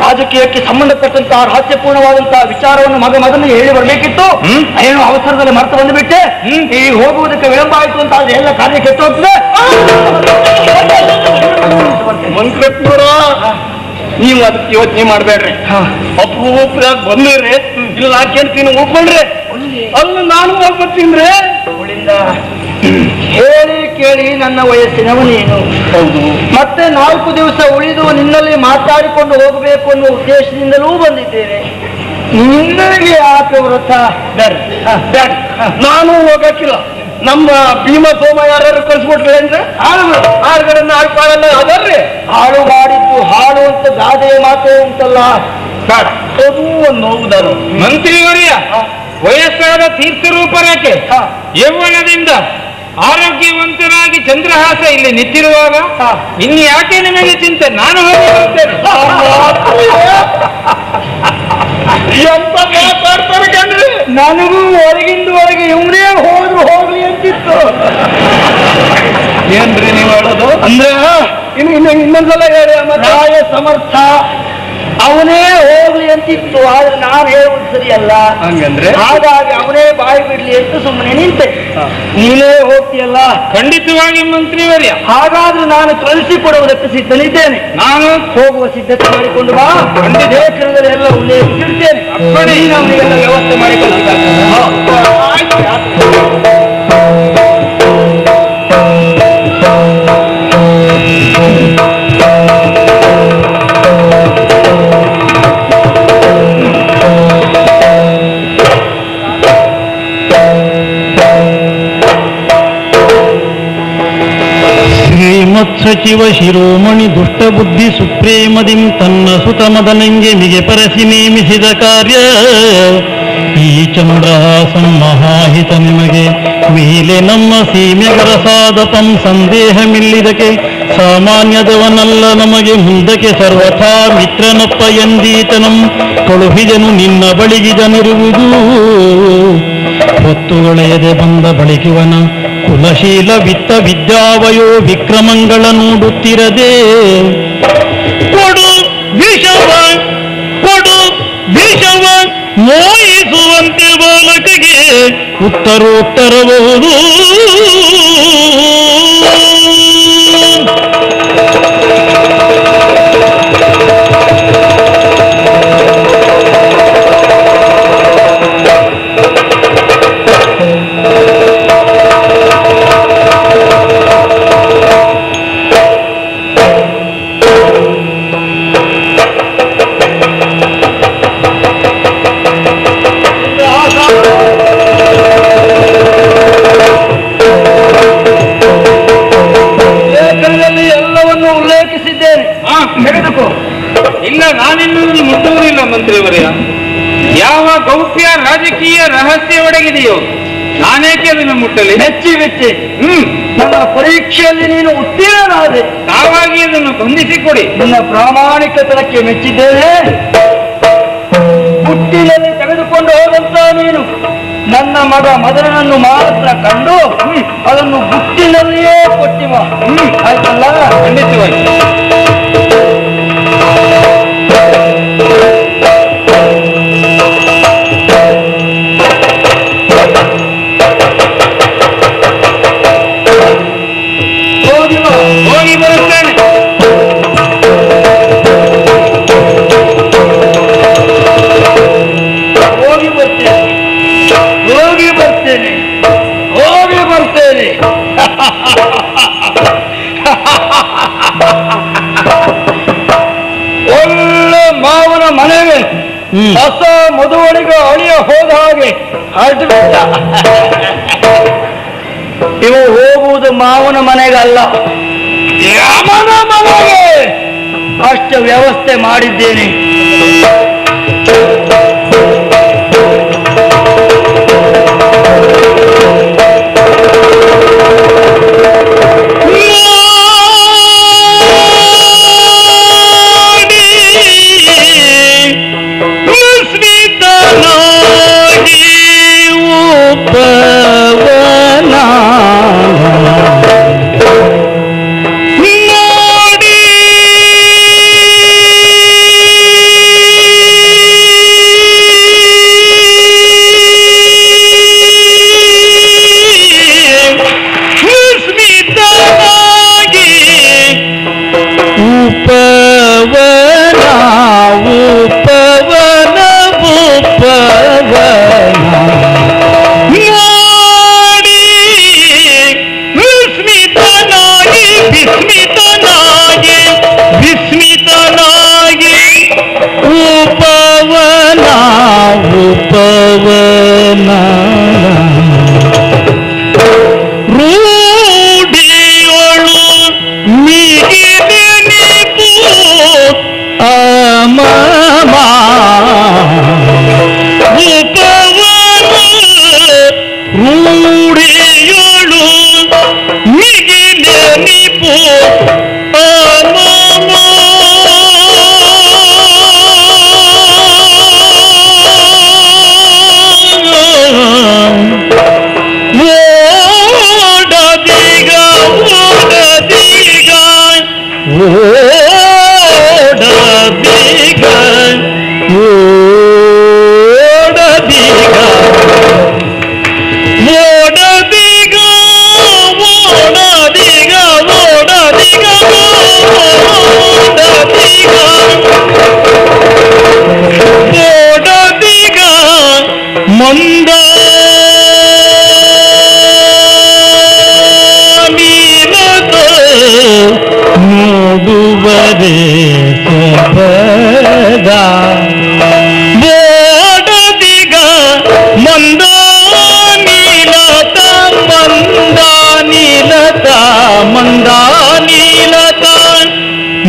ರಾಜಕೀಯಕ್ಕೆ ಸಂಬಂಧಪಟ್ಟಂತಹ ರಹಸ್ಯಪೂರ್ಣವಾದಂತಹ ವಿಚಾರವನ್ನು ಮಗ ಮಗನಿಗೆ ಹೇಳಿ ಬರಬೇಕಿತ್ತು. ಹ್ಮ್. ಏನು ಅವಸರದಲ್ಲಿ ಮರೆತು ಬಂದುಬಿಟ್ಟೆ. ಈ ಹೋಗುವುದಕ್ಕೆ ವಿಳಂಬ ಆಯಿತು ಅಂತ ಆದ್ರೆ ಎಲ್ಲ ಕಾರ್ಯ ಕೆಟ್ಟು ಹೋಗ್ತದೆ ನೀವು ಅದಕ್ಕೆ ಯೋಚನೆ ಮಾಡ್ಬೇಡ್ರಿ. ಅಪರೂಪದಾಗ ಬಂದ್ರಿ ಇಲ್ಲ ಕೇಳ್ತೀನಿ ಉಳ್ಕೊಂಡ್ರೆ. ಅಲ್ಲಿ ನಾನು ಹೋಗ್ಬರ್ತೀನ್ರಿ ಹೇಳಿ ಕೇಳಿ ನನ್ನ ವಯಸ್ಸಿನವ ನೀನು. ಹೌದು. ಮತ್ತೆ ನಾಲ್ಕು ದಿವಸ ಉಳಿದು ನಿನ್ನಲ್ಲಿ ಮಾತಾಡಿಕೊಂಡು ಹೋಗಬೇಕು ಅನ್ನೋ ಉದ್ದೇಶದಿಂದಲೂ ಬಂದಿದ್ದೇನೆ. ನಿನ್ನಗೆ ಆಕೆ ವ್ರತ ಬ್ಯಾಡ್ರಿ ನಾನು ಹೋಗಕ್ಕಿಲ್ಲ. ನಮ್ಮ ಭೀಮ ಸೋಮ ಯಾರು ಕಳಿಸ್ಬಿಟ್ರೆ ಅಂದ್ರೆ ಆಳ್ಗಳನ್ನ ಆಳ್ಪಾಳಲ್ಲ ಅದಲ್ರಿ ಹಾಳು ಮಾಡಿದ್ದು ಹಾಳು ಅಂತ ಗಾದೆಯ ಮಾತು ಉಂಟಲ್ಲ. ಅದು ಒಂದು ನೋವುದಾರು ಮಂತ್ರಿಯವರಿಯ ವಯಸ್ಸಾದ ತೀರ್ಥರೂಪರೇಖೆ ಹಾ. ಯೌವನದಿಂದ ಆರೋಗ್ಯವಂತನಾಗಿ ಚಂದ್ರಹಾಸ ಇಲ್ಲಿ ನಿಂತಿರುವಾಗ. ಇನ್ನು ಯಾಕೆ ನಿಮಗೆ ಚಿಂತೆ? ನಾನು ಹೋಗಿ ಬರ್ತೇನೆ ನನಗೂ ಹೊರಗಿಂದ ಹೊರಗೆ ಇವನೇ ಹೋದ್ರು ಹೋಗ್ಲಿ ಅಂತಿತ್ತು. ಏನ್ರಿ ನೀವು ಹೇಳೋದು? ಅಂದ್ರೆ ಇನ್ನು ಇನ್ನು ಇನ್ನೊಂದ್ಸಲ ಹೇಳಿ ಸಮರ್ಥ. ಅವನೇ ಹೋಗ್ಲಿ ಅಂತಿತ್ತು ಆದ್ರೆ ನಾನು ಹೇಳುವುದು ಸರಿಯಲ್ಲ. ಹಂಗಂದ್ರೆ? ಹಾಗಾಗಿ ಅವನೇ ಬಾಯಿ ಬಿಡ್ಲಿ ಅಂತ ಸುಮ್ಮನೆ ನಿಂತೆ. ನೀನೇ ಹೋಗ್ತೀಯಲ್ಲ? ಖಂಡಿತವಾಗಿ ಮಂತ್ರಿವರ್ಯ ಹಾಗಾದ್ರೂ ನಾನು ಕಳಿಸಿಕೊಡುವುದಕ್ಕೆ ಸಿದ್ಧನಿದ್ದೇನೆ. ನಾನು? ಹೋಗುವ ಸಿದ್ಧತೆ ಮಾಡಿಕೊಂಡು ಬಾ. ಲೇಖನದಲ್ಲಿ ಎಲ್ಲ ಉಲ್ಲೇಖಿಸಿರ್ತೇನೆ ನಾನು ಅವನಿಗೆಲ್ಲ ವ್ಯವಸ್ಥೆ ಮಾಡಿ ಶ್ರೀಮತ್ಸಚಿವ ಶಿರೋಮಣಿ ದುಷ್ಟಬುದ್ಧಿ ಸುಪ್ರೇಮದಿಂ ತನ್ನ ಸುತಮದನಂಗೆ ಮಿಗೆ ಪರಸಿ ನೇಮಿಸಿದ ಕಾರ್ಯ. ಈ ಚಂದ್ರಹಾಸಂ ಮಹಾಹಿತ ನಿಮಗೆ. ಮೇಲೆ ನಮ್ಮ ಸೀಮೆಗರಸಾದ ತಂ ಸಂದೇಹಮಿಲ್ಲಿದಕ್ಕೆ. ಸಾಮಾನ್ಯದವನಲ್ಲ ನಮಗೆ ಮುಂದಕ್ಕೆ ಸರ್ವಥಾ ಮಿತ್ರನಪ್ಪ ಎಂದೀತನಂ. ಕಳುಹಿದನು ನಿನ್ನ ಬಳಿಗಿದನಿರುವುದು. ಹೊತ್ತುಗಳೆಯದೆ ಬಂದ ಬಳಿಕಿವನ ಕುಲಶೀಲ ವಿತ್ತ ವಿದ್ಯಾವಯೋ ವಿಕ್ರಮಂಗಳ ನೋಡುತ್ತಿರದೆ. ಕೊಡು ವಿಷವ ಕೊಡು ವಿಷವ ಮೋಯಿಸುವಂತೆ ಬಾಲಕಗೆ ಉತ್ತರೋತ್ತರಬಹುದು ಮುಟ್ಟಲಿ ಮೆಚ್ಚಿ ಮೆಚ್ಚಿ ಹ್ಮ್ ನನ್ನ ಪರೀಕ್ಷೆಯಲ್ಲಿ ನೀನು ಉತ್ತೀರ್ಣನಾದೆ. ತಾವಾಗಿ ಅದನ್ನು ಬಂಧಿಸಿಕೊಡಿ ನನ್ನ ಪ್ರಾಮಾಣಿಕತನಕ್ಕೆ ಮೆಚ್ಚಿದ್ದೇನೆ. ಹುಟ್ಟಿನಲ್ಲಿ ತೆಗೆದುಕೊಂಡು ಹೋದಂತ ನೀನು, ನನ್ನ ಮಗ ಮದನನ್ನು ಮಾತ್ರ ಕಂಡು ಅದನ್ನು ಬುಟ್ಟಿನಲ್ಲಿಯೇ ಕೊಟ್ಟಿವ. ಆಯ್ತಲ್ಲ? ಖಂಡಿತವಾಗಿ. ಹೊಸ ಮದುವಳಿಗ ಅಳಿಯ ಹೋದ ಹಾಗೆ ಅರ್ಧ ಇವು ಹೋಗುವುದು ಮಾವನ ಮನೆಗಲ್ಲ. ಮನೆಗೆ? ಅಷ್ಟು ವ್ಯವಸ್ಥೆ ಮಾಡಿದ್ದೇನೆ.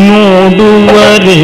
நூடுவரே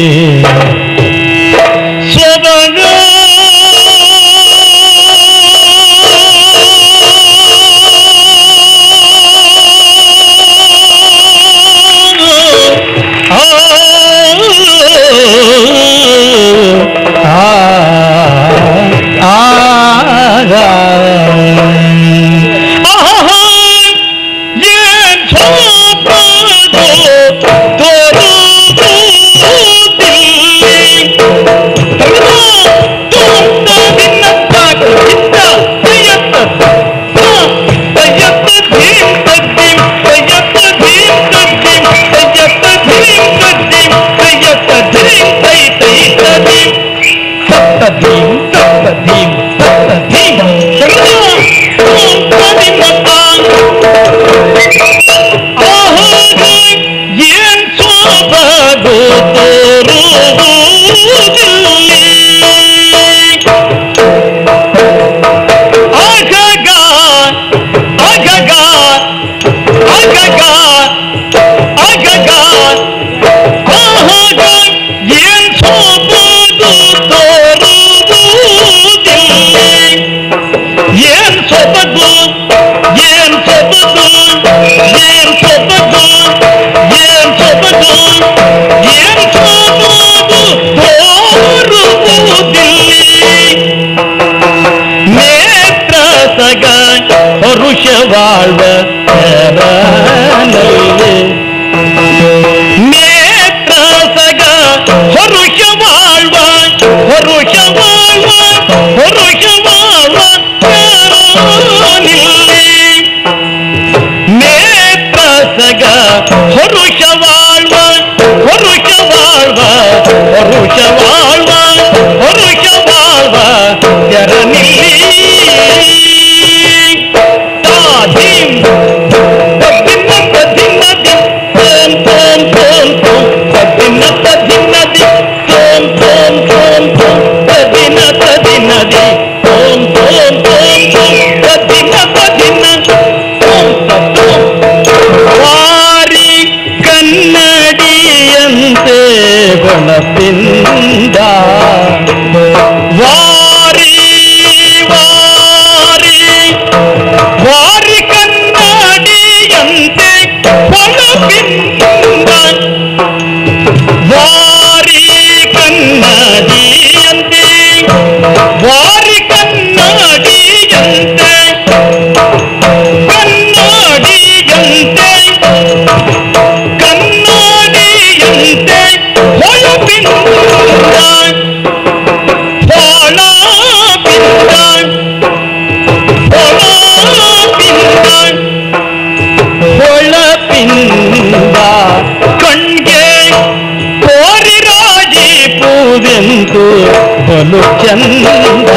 ರಾಜಿಪುಜಂತ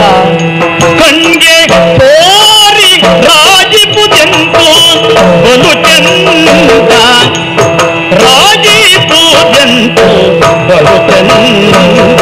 ಕಣ್ಗೆ ಕೋರಿ ರಾಜಿಪುಜಂತ ಬಲು ಚಂದ ರಾಜಿಪುಜಂತ ಬಲು ಚಂದ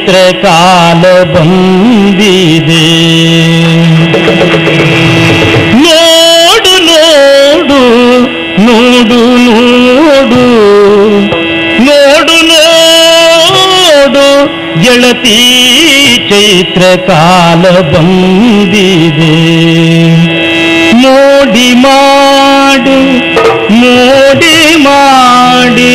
എത്ര കാലബന്ധിതേ നോടു നോടു നോടു നോടു. നോടു നോടു ജളതി ಚೈತ್ರ ಕಾಲ ಬಂದಿದೆ ನೋಡಿ ಮಾಡಿ ನೋಡಿ ಮಾಡಿ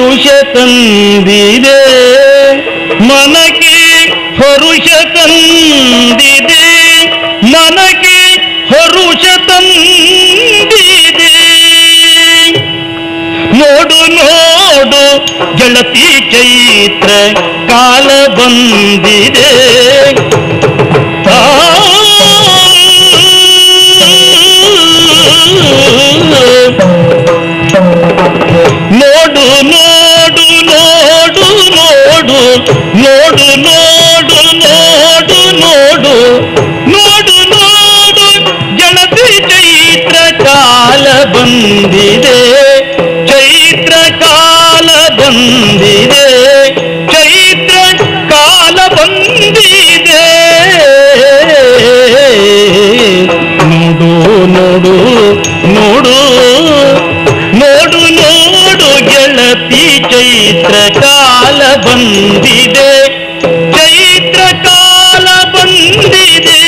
ಹರುಷ ತಂದಿದೆ. ಮನಕ್ಕೆ ಪರುಷ ತಂದಿದೆ. ಮನಕ್ಕೆ ಪರುಷ ತಂದಿದೆ. ನೋಡು ನೋಡು ಗೆಳತಿ ಚೈತ್ರ ಕಾಲ ಬಂದಿದೆ. ಬಂದಿದೆ, ಚೈತ್ರ ಕಾಲ ಬಂದಿದೆ.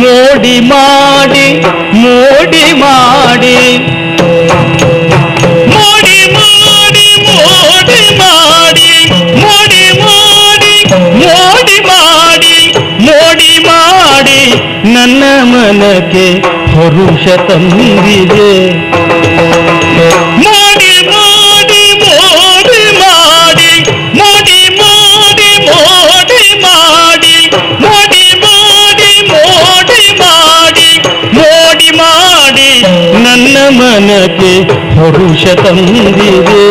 ಮೋಡಿ ಮಾಡಿ ಮೋಡಿ ಮಾಡಿ. ಮೋಡಿ ಮಾಡಿ ಮೋಡಿ ಮಾಡಿ ಮೋಡಿ ಮಾಡಿ ಮೋಡಿ ಮಾಡಿ ಮೋಡಿ ಮಾಡಿ ನನ್ನ ಮನಕ್ಕೆ ಪರುಷ ತಂದಿದೆ. मन के भविष्यंदिरे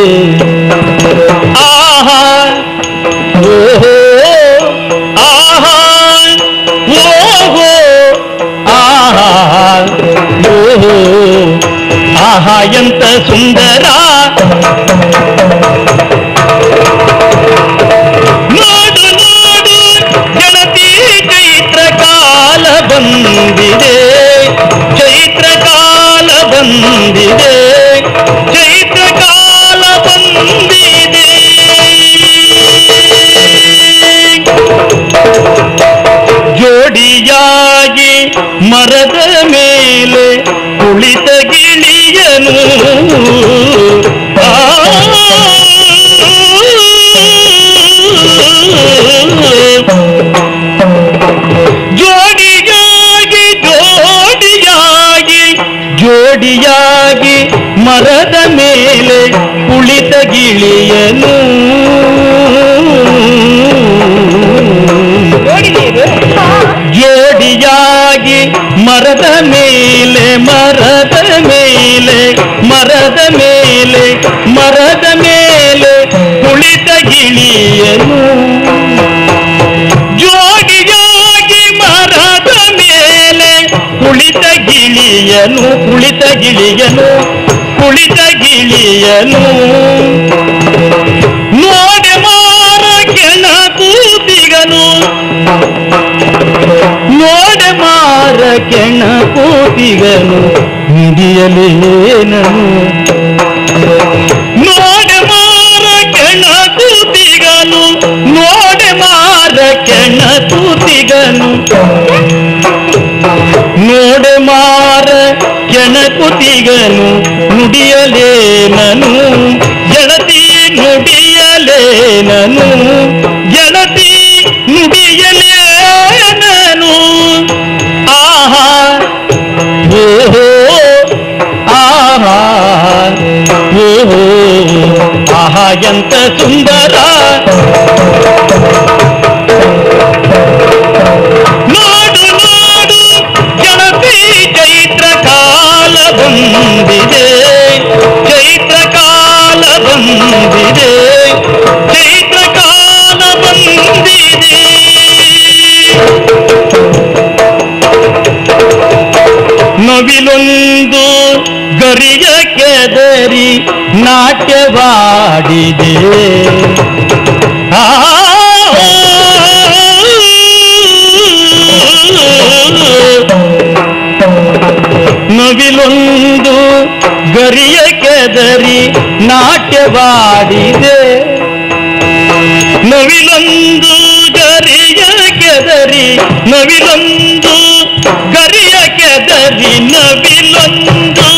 आहा यंत सुंदरा। செய்தே ஜெயித்த ಗಿಳಿಯನು ಜೋಡಿಯಾಗಿ ಮರದ ಮೇಲೆ ಮರದ ಮೇಲೆ ಮರದ ಮೇಲೆ ಮರದ ಮೇಲೆ ಕುಳಿತ ಗಿಳಿಯನು. ಜೋಡಿಯಾಗಿ ಮರದ ಮೇಲೆ ಕುಳಿತ ಗಿಳಿಯನು ಕುಳಿತ ಗಿಳಿಯನು. ಕುಳಿತ ಗಿಳಿಯನು. ನೋಡೆ ಮಾರ ಕೆಳ ಕೂತಿಗನು. ನೋಡೆ ಮಾರ ಕೆಣ ಕೂತಿಗನು. ಹಿಡಿಯಲೇನನು. ಕೆಣಕುತಿಗನು ನುಡಿಯಲೇನನು? ಗೆಳತಿ ನುಡಿಯಲೇನನು? ಗೆಳತಿ ನುಡಿಯಲೇನನು? ಆಹಾ ಓಹೋ ಆಹಾ ಓಹೋ ಆಹಾ ಎಂತ ಸುಂದರ ನವಿಲೊಂದು ಗರಿಯ ಕೆದರಿ ನಾಟ್ಯವಾಡಿದೆ ಆ ನವಿಲೊಂದು ಗರಿಯ ಕೆದರಿ ನಾಟ್ಯವಾಡಿದೆ ನವಿಲೊಂದು ಗರಿಯ ಕೆದರಿ ನವಿಲೊಂದು ಗರಿಯ ಕೆದರಿ ನವಿಲೊಂದು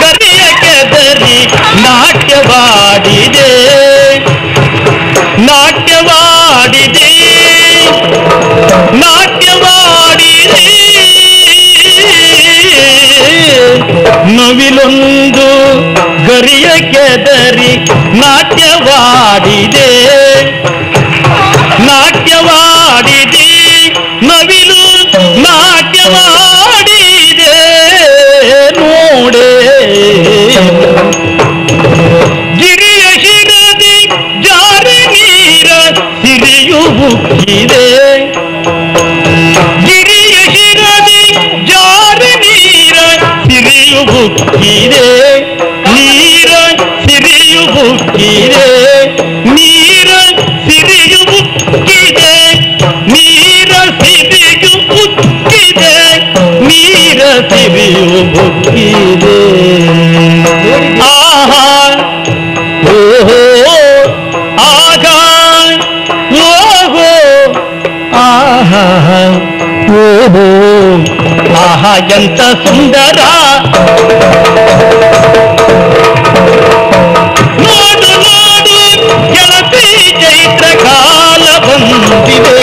ಗರಿಯ ಕೆದರಿ ನಾಟ್ಯವಾಡಿದೆ. ನಾಟ್ಯವಾಡಿದೆ. ನಾಟ್ಯವಾಡಿದೆ. ನವಿಲೊಂದು ಗರಿಯ ಕೆದರಿ ನಾಟ್ಯವಾಡಿದೆ. ನಾಟ್ಯವಾಡಿದೆ. ಬುಕ್ಕಿದೆ ಗಿರಿಯ ಶಿರದಿ ಜಾರಿ ನೀರ ಸಿರಿಯು ಬುಕ್ಕಿದೆ ನೀರ ಸಿರಿಯು ಬುಕ್ಕಿದೆ ನೀರ ಸಿರಿಯು ಬುಕ್ಕಿದೆ ನೀರ ಸಿರಿಯು ಬುಕ್ಕಿದೆ ನೀರ ಸಿರಿಯು ಬುಕ್ಕಿದೆ ಆಹಾ ಆಹಾ ಓಹೋ ಆಹಾ ಎಂತ ಸುಂದರ ನೋಡು ನೋಡು ಗೆಳತಿ ಚೈತ್ರ ಕಾಲ ಬಂದಿದೆ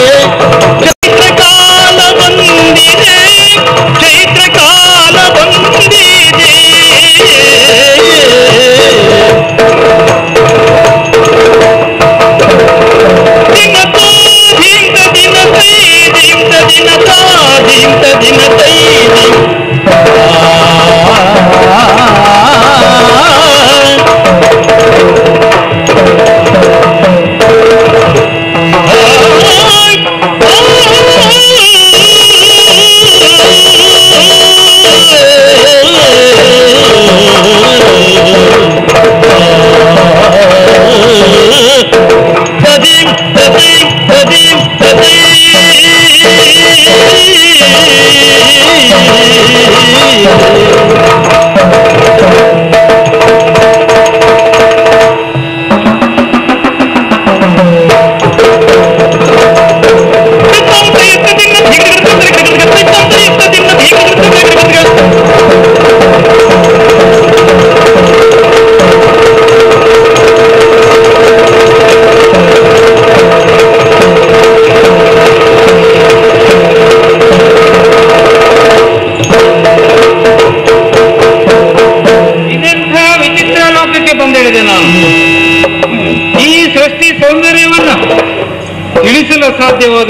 ದಿಂತ ದಿನ ತಾ ತದಿ ಇದೆಂಥ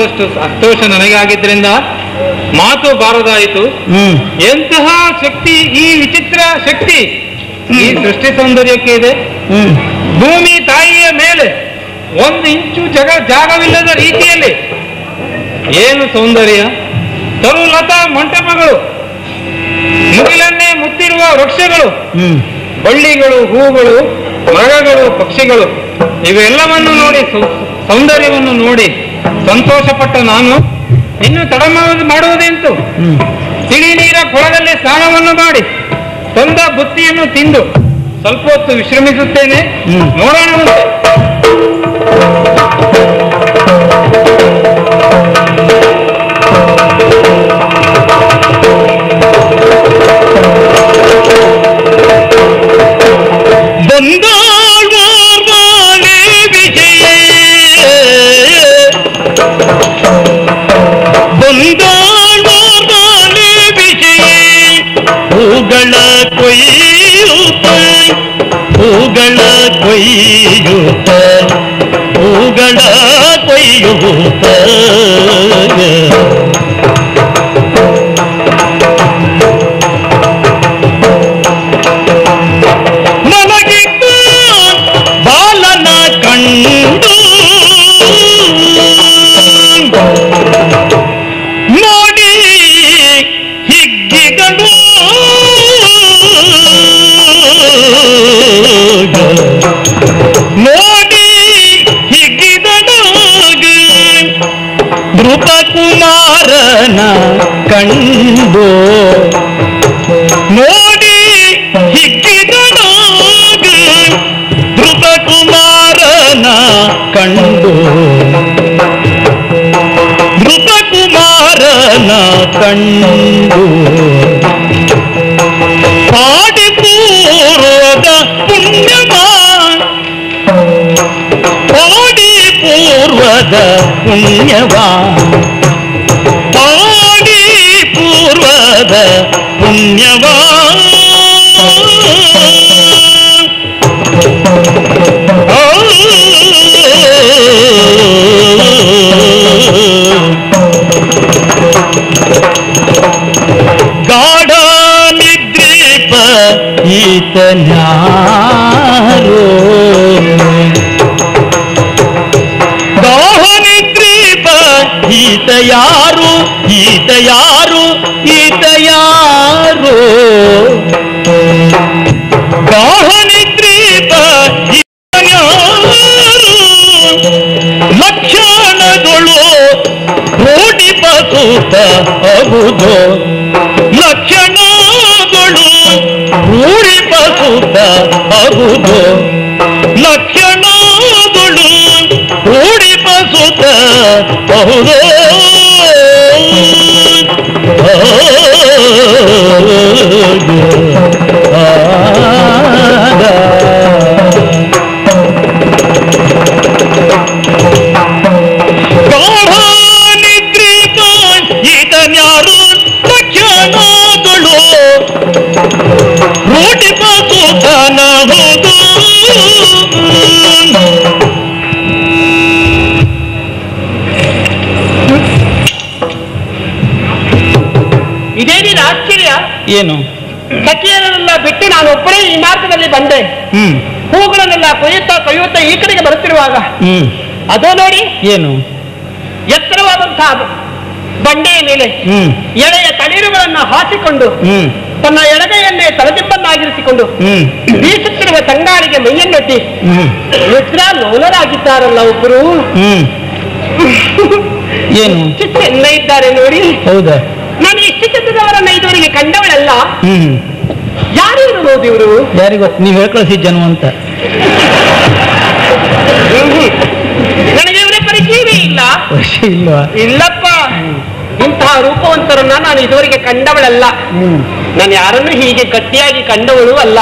ಸಾಧ್ಯವಾದಷ್ಟು ಸಂತೋಷ ನನಗಾಗಿದ್ದರಿಂದ ಮಾತು ಬಾರದಾಯಿತು. ಎಂತಹ ಶಕ್ತಿ ಈ ವಿಚಿತ್ರ ಶಕ್ತಿ ಈ ಸೃಷ್ಟಿ ಸೌಂದರ್ಯಕ್ಕೆ ಇದೆ. ಭೂಮಿ ತಾಯಿಯ ಮೇಲೆ ಒಂದು ಇಂಚು ಜಗ ಜಾಗವಿಲ್ಲದ ರೀತಿಯಲ್ಲಿ ಏನು ಸೌಂದರ್ಯ? ತರುಲತಾ ಮಂಟಪಗಳು ಮುಗಿಲನ್ನೇ ಮುತ್ತಿರುವ ವೃಕ್ಷಗಳು ಹ್ಮ್. ಬಳ್ಳಿಗಳು ಹೂಗಳು ಮರಗಳು ಪಕ್ಷಿಗಳು ಇವೆಲ್ಲವನ್ನು ನೋಡಿ ಸೌಂದರ್ಯವನ್ನು ನೋಡಿ ಸಂತೋಷಪಟ್ಟ ನಾನು. ಇನ್ನು ತಡ ಮಾಡು- ಮಾಡುವುದೆಂತು ತಿಳಿ ನೀರ ಕೊಳದಲ್ಲಿ ಸ್ನಾನವನ್ನು ಮಾಡಿ ತಂದ ಬುತ್ತಿಯನ್ನು ತಿಂದು ಸ್ವಲ್ಪ ಹೊತ್ತು ವಿಶ್ರಮಿಸುತ್ತೇನೆ. ನೋಡೋಣ tử ờ. 年华 ಬಸೂತ ಅಗುದು ಕೊಯ್ಯುತ್ತಾ ಈ ಕಡೆಗೆ ಬರುತ್ತಿರುವಾಗ ಅದು ಅದೋ ನೋಡಿ ಏನು? ಎತ್ತರವಾದಂತಹ ಬಂಡೆಯ ಮೇಲೆ ಹ್ಮ್. ಎಳೆಯ ತಳಿರುಗಳನ್ನು ಹಾಸಿಕೊಂಡು ಹ್ಮ್. ತನ್ನ ಎಡಗೈಯನ್ನೇ ತಲೆದಿಬ್ಬನ್ನಾಗಿರಿಸಿಕೊಂಡು ಹ್ಮ್. ಬೀಸುತ್ತಿರುವ ತಂಗಾಳಿಗೆ ಮೈಯನ್ನೊಡ್ಡಿ ಹ್ಮ್. ನಿದ್ರ ಲೋಲರಾಗಿದ್ದಾರಲ್ಲ ಒಬ್ಬರು ಹ್ಮ್. ಏನು? ಚಿತ್ರ ಚೆನ್ನ ಇದ್ದಾರೆ ನೋಡಿ. ಹೌದಾ? ನಾನು ಇಷ್ಟು ಚಂದದವರನ್ನ ಇದುವರೆಗೆ ಕಂಡವಳಲ್ಲ. ಯಾರು ಇವರು ಯಾರಿಗೊತ್ತು ನೀವು ಹೇಳ್ಕಳಿಸಿ ಜನ್ಮ ಅಂತ. ಇಲ್ಲ. ವರ್ಷ ಇಲ್ವಾ ಇಲ್ಲಪ್ಪ. ಇಂತಹ ರೂಪವಂತರನ್ನ ನಾನು ಇದುವರೆಗೆ ಕಂಡವಳಲ್ಲ. ನಾನು ಯಾರನ್ನು ಹೀಗೆ ಗಟ್ಟಿಯಾಗಿ ಕಂಡವಳು ಅಲ್ಲ.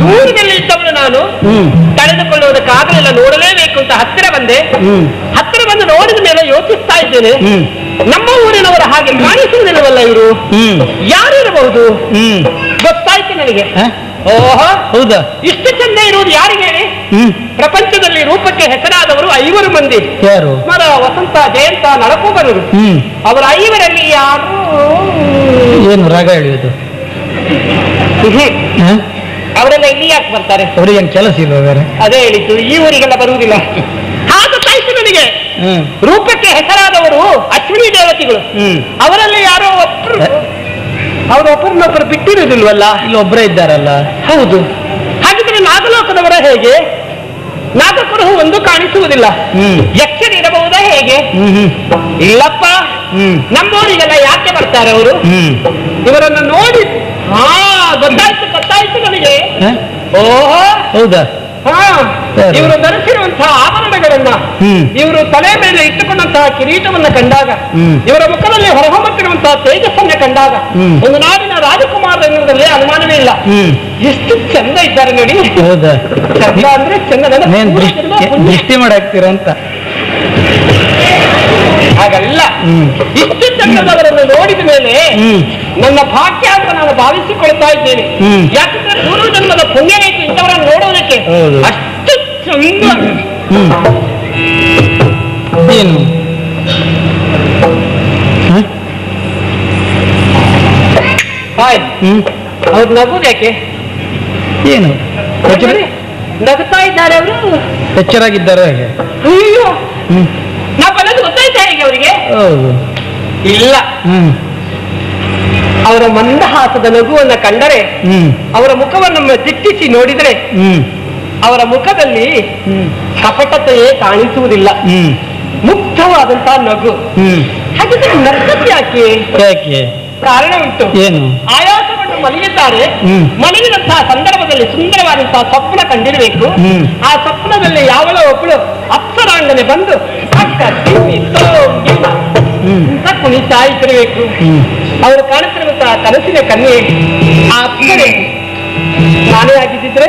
ದೂರದಲ್ಲಿ ಇದ್ದವಳು ನಾನು. ತಡೆದುಕೊಳ್ಳುವುದಕ್ಕಾಗಲಿಲ್ಲ ನೋಡಲೇಬೇಕು ಅಂತ ಹತ್ತಿರ ಬಂದೆ. ಹತ್ತಿರ ಬಂದು ನೋಡಿದ ಮೇಲೆ ಯೋಚಿಸ್ತಾ ಇದ್ದೇನೆ. ನಮ್ಮ ಊರಿನವರ ಹಾಗೆ ಕಾಣಿಸುವುದಿಲ್ಲವಲ್ಲ ಇವರು? ಯಾರಿರಬಹುದು ಯಾರು ಇರಬಹುದು? ಹ್ಮ್. ಗೊತ್ತಾಯ್ತು ನನಗೆ? ಓಹೋ ಹೌದಾ? ಇಷ್ಟು ಚಂದ ಇರುವುದು ಯಾರಿಗೆ ಹೇಳಿ? ಹ್ಮ್. ಪ್ರಪಂಚದಲ್ಲಿ ರೂಪಕ್ಕೆ ಹೆಸರಾದವರು ಐವರು ಮಂದಿ. ಯಾರು? ಮರ ವಸಂತ ಜಯಂತ ನಳಕೂಬರರು ಹ್ಮ್. ಅವರ ಐವರಲ್ಲಿ ಯಾರು? ಏನು ರಾಗ ಎಳೆಯೋದು ಹ? ಅವರೆಲ್ಲ ಇಲ್ಲಿ ಯಾಕೆ ಬರ್ತಾರೆ? ಅವ್ರಿಗೆ ಏನ್ ಕೆಲಸ ಇಲ್ಲ ಬೇರೆ? ಅದೇ ಹೇಳಿದ್ದು ಈ ಊರಿಗೆಲ್ಲ ಬರುವುದಿಲ್ಲ. ಹಾಗೆ ತಾಯ್ತು ನನಗೆ. ಹ್ಮ್. ರೂಪಕ್ಕೆ ಹೆಸರಾದವರು ಅಶ್ವಿನಿ ದೇವತೆಗಳು. ಹ್ಮ್. ಅವರಲ್ಲಿ ಯಾರೋ ಒಬ್ರು ಅವರು ಒಬ್ಬರನ್ನೊಬ್ಬರು ಬಿಟ್ಟಿರುವುದಿಲ್ವಲ್ಲ ಇಲ್ಲಿ ಒಬ್ಬರೇ ಇದ್ದಾರಲ್ಲ. ಹೌದು. ಹಾಗಿದ್ರೆ ನಾಗಲೋಕದವರ ಹೇಗೆ? ನಾಗಕರು ಒಂದು ಕಾಣಿಸುವುದಿಲ್ಲ. ಹ್ಮ್. ಯಕ್ಷರಿರಬಹುದಾ ಹೇಗೆ? ಹ್ಮ್ ಹ್ಮ್. ಇಲ್ಲಪ್ಪ. ಹ್ಮ್. ನಮ್ಮೂರಿಗೆಲ್ಲ ಯಾಕೆ ಬರ್ತಾರೆ ಅವರು? ಹ್ಮ್. ಇವರನ್ನು ನೋಡಿ. ಹಾ ಗೊತ್ತಾಯ್ತು ಗೊತ್ತಾಯ್ತು ನನಗೆ ಓಹೋ. ಹೌದಾ. ಇವರು ಧರಿಸಿರುವಂತಹ ಆಭರಣಗಳನ್ನ. ಇವರು ತಲೆ ಮೇಲೆ ಇಟ್ಟುಕೊಂಡಂತಹ ಕಿರೀಟವನ್ನ ಕಂಡಾಗ. ಇವರ ಮುಖದಲ್ಲಿ ಹೊರಹೊಮ್ಮತ್ತಿರುವಂತಹ ತೇಜಸ್ಸನ್ನ ಕಂಡಾಗ. ಒಂದು ನಾಡಿನ ರಾಜಕುಮಾರ ಎನ್ನುವುದರಲ್ಲಿ ಅನುಮಾನವೇ ಇಲ್ಲ. ಎಷ್ಟು ಚಂದ ಇದ್ದಾರೆ ನೋಡಿ. ಚಂದ ಅಂದ್ರೆ ಚಂದ. ದೃಷ್ಟಿ ಮಾಡಾಕ್ತೀರ ಅಂತ. ಹಾಗಲ್ಲ. ಹ್ಮ್. ಇಷ್ಟು ಚಂದದವರನ್ನು ನೋಡಿದ ಮೇಲೆ ನನ್ನ ಭಾಗ್ಯ ಅಂತ ನಾನು ಭಾವಿಸಿಕೊಳ್ತಾ ಇದ್ದೇನೆ. ಹ್ಮ್. ಯಾಕಂದ್ರೆ ಪೂರ್ವ ಜನ್ಮದ ಪುಣ್ಯ ಬೇಕು ಇಂಥವರನ್ನು ನೋಡೋದಕ್ಕೆ ಅಷ್ಟು ಚಂದ ಏನು? ಹಾಯ್. ಹ್ಮ್. ಅವ್ರು ನಗುದು ಯಾಕೆ? ಏನು? ನಗುತ್ತಾ ಇದ್ದಾರೆ ಅವರು. ಎಚ್ಚರಾಗಿದ್ದಾರೆ ಹಾಗೆ. ಅಯ್ಯೋ ಹ್ಮ್ ನಾ ಬಲ್ಲದು ಗೊತ್ತಾಯ್ತಾ ಹೇಗೆ ಅವರಿಗೆ? ಇಲ್ಲ. ಅವರ ಮಂದಹಾಸದ ನಗುವನ್ನ ಕಂಡರೆ ಅವರ ಮುಖವನ್ನು ದಿಟ್ಟಿಸಿ ನೋಡಿದರೆ ಅವರ ಮುಖದಲ್ಲಿ ಕಪಟತೆಯೇ ಕಾಣಿಸುವುದಿಲ್ಲ. ಮುಕ್ತವಾದಂತಹ ನಗು. ಹಾಗಿದ್ರೆ ನರ್ಕಸ್ ಯಾಕೆ? ಯಾಕೆ? ಕಾರಣ ಉಂಟು. ಏನು? ಆಯಾಸವನ್ನು ಮಲಗಿದ್ದಾರೆ. ಮಲಗಿದಂತಹ ಸಂದರ್ಭದಲ್ಲಿ ಸುಂದರವಾದಂತಹ ಸ್ವಪ್ನ ಕಂಡಿರಬೇಕು. ಆ ಸ್ವಪ್ನದಲ್ಲಿ ಯಾವಳ ಒಬ್ಬಳು ಅಪ್ಸರಾಂಗನೆ ಬಂದು ಹ್ಮ್. ಅವರು ಕಾಣುತ್ತಿರುವಂತಹ ಕನಸಿನ ಕನ್ಯೆ ಆ ಅಪ್ಸರೆ ನಾನೇ ಆಗಿದ್ದಿದ್ರೆ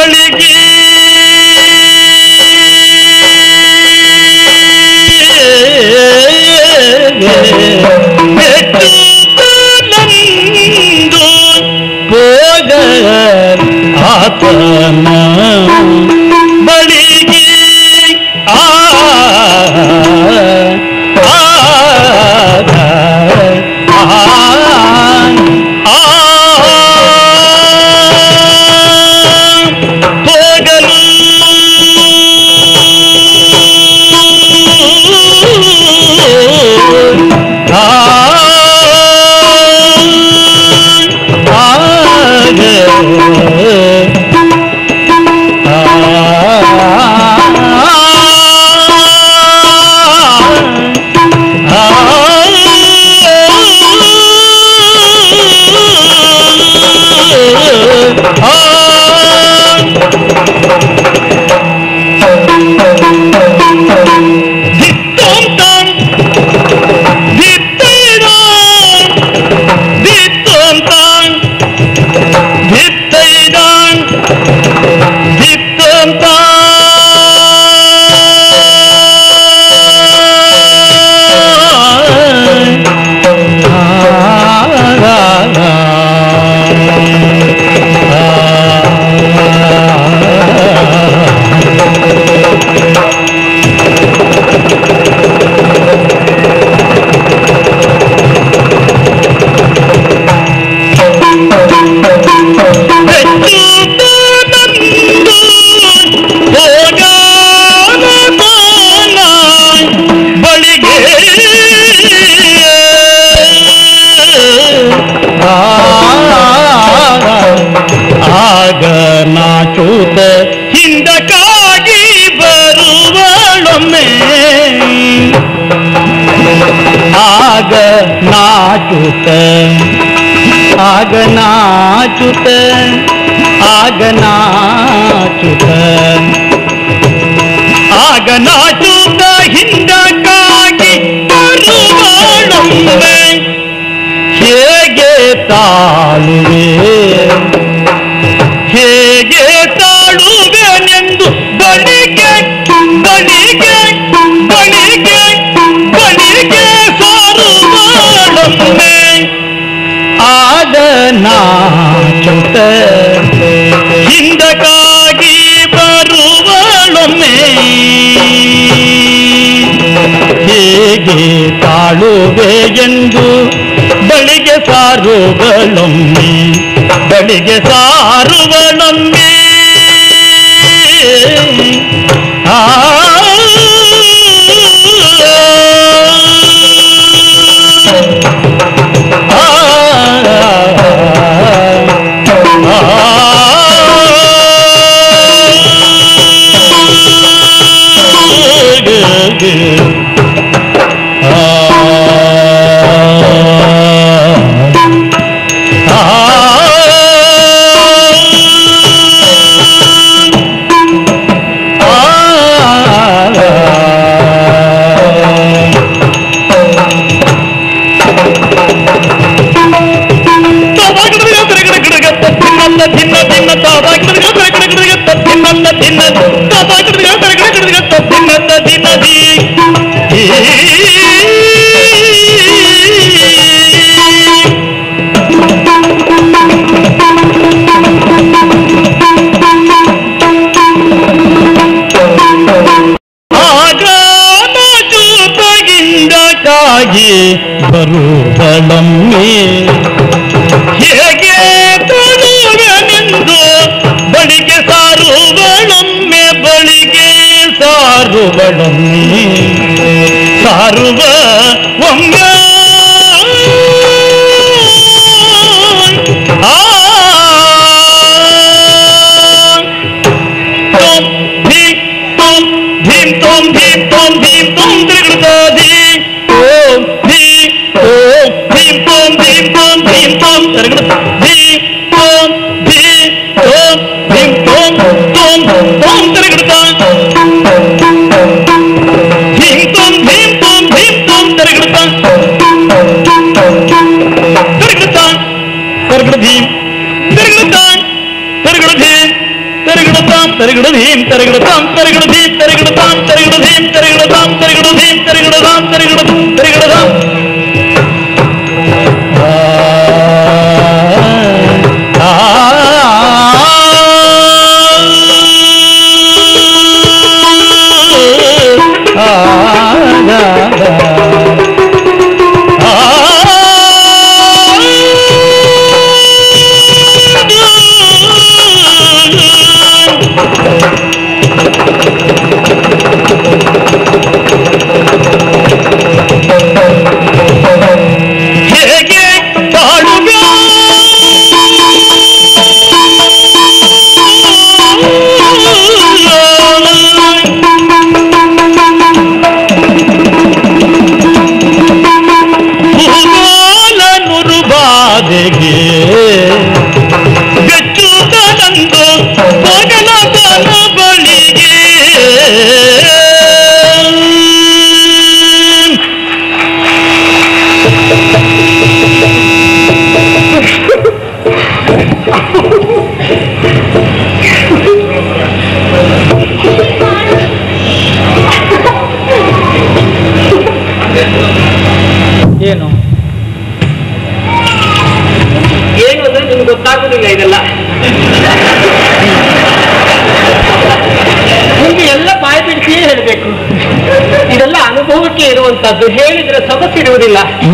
आत्मा ನಾಚುತ ಆಗ ನಾಚುತ ಆಗ ನಾಚುತ ಆಗ ನಾಚುತ ಹಿಂದಕ್ಕಾಗಿ ಹೇಗೆ ತಾಳುವೆ? ಹೇಗೆ ನಾಚುತ ಹಿಂದಕ್ಕಾಗಿ ಬರುವಳೊಮ್ಮೆ ಹೇಗೆ ತಾಳುವೆ ಎಂದು ಬಳಿಗೆ ಸಾರುವಳೊಮ್ಮೆ ಬಳಿಗೆ ಸಾರುವಳೊಮ್ಮೆ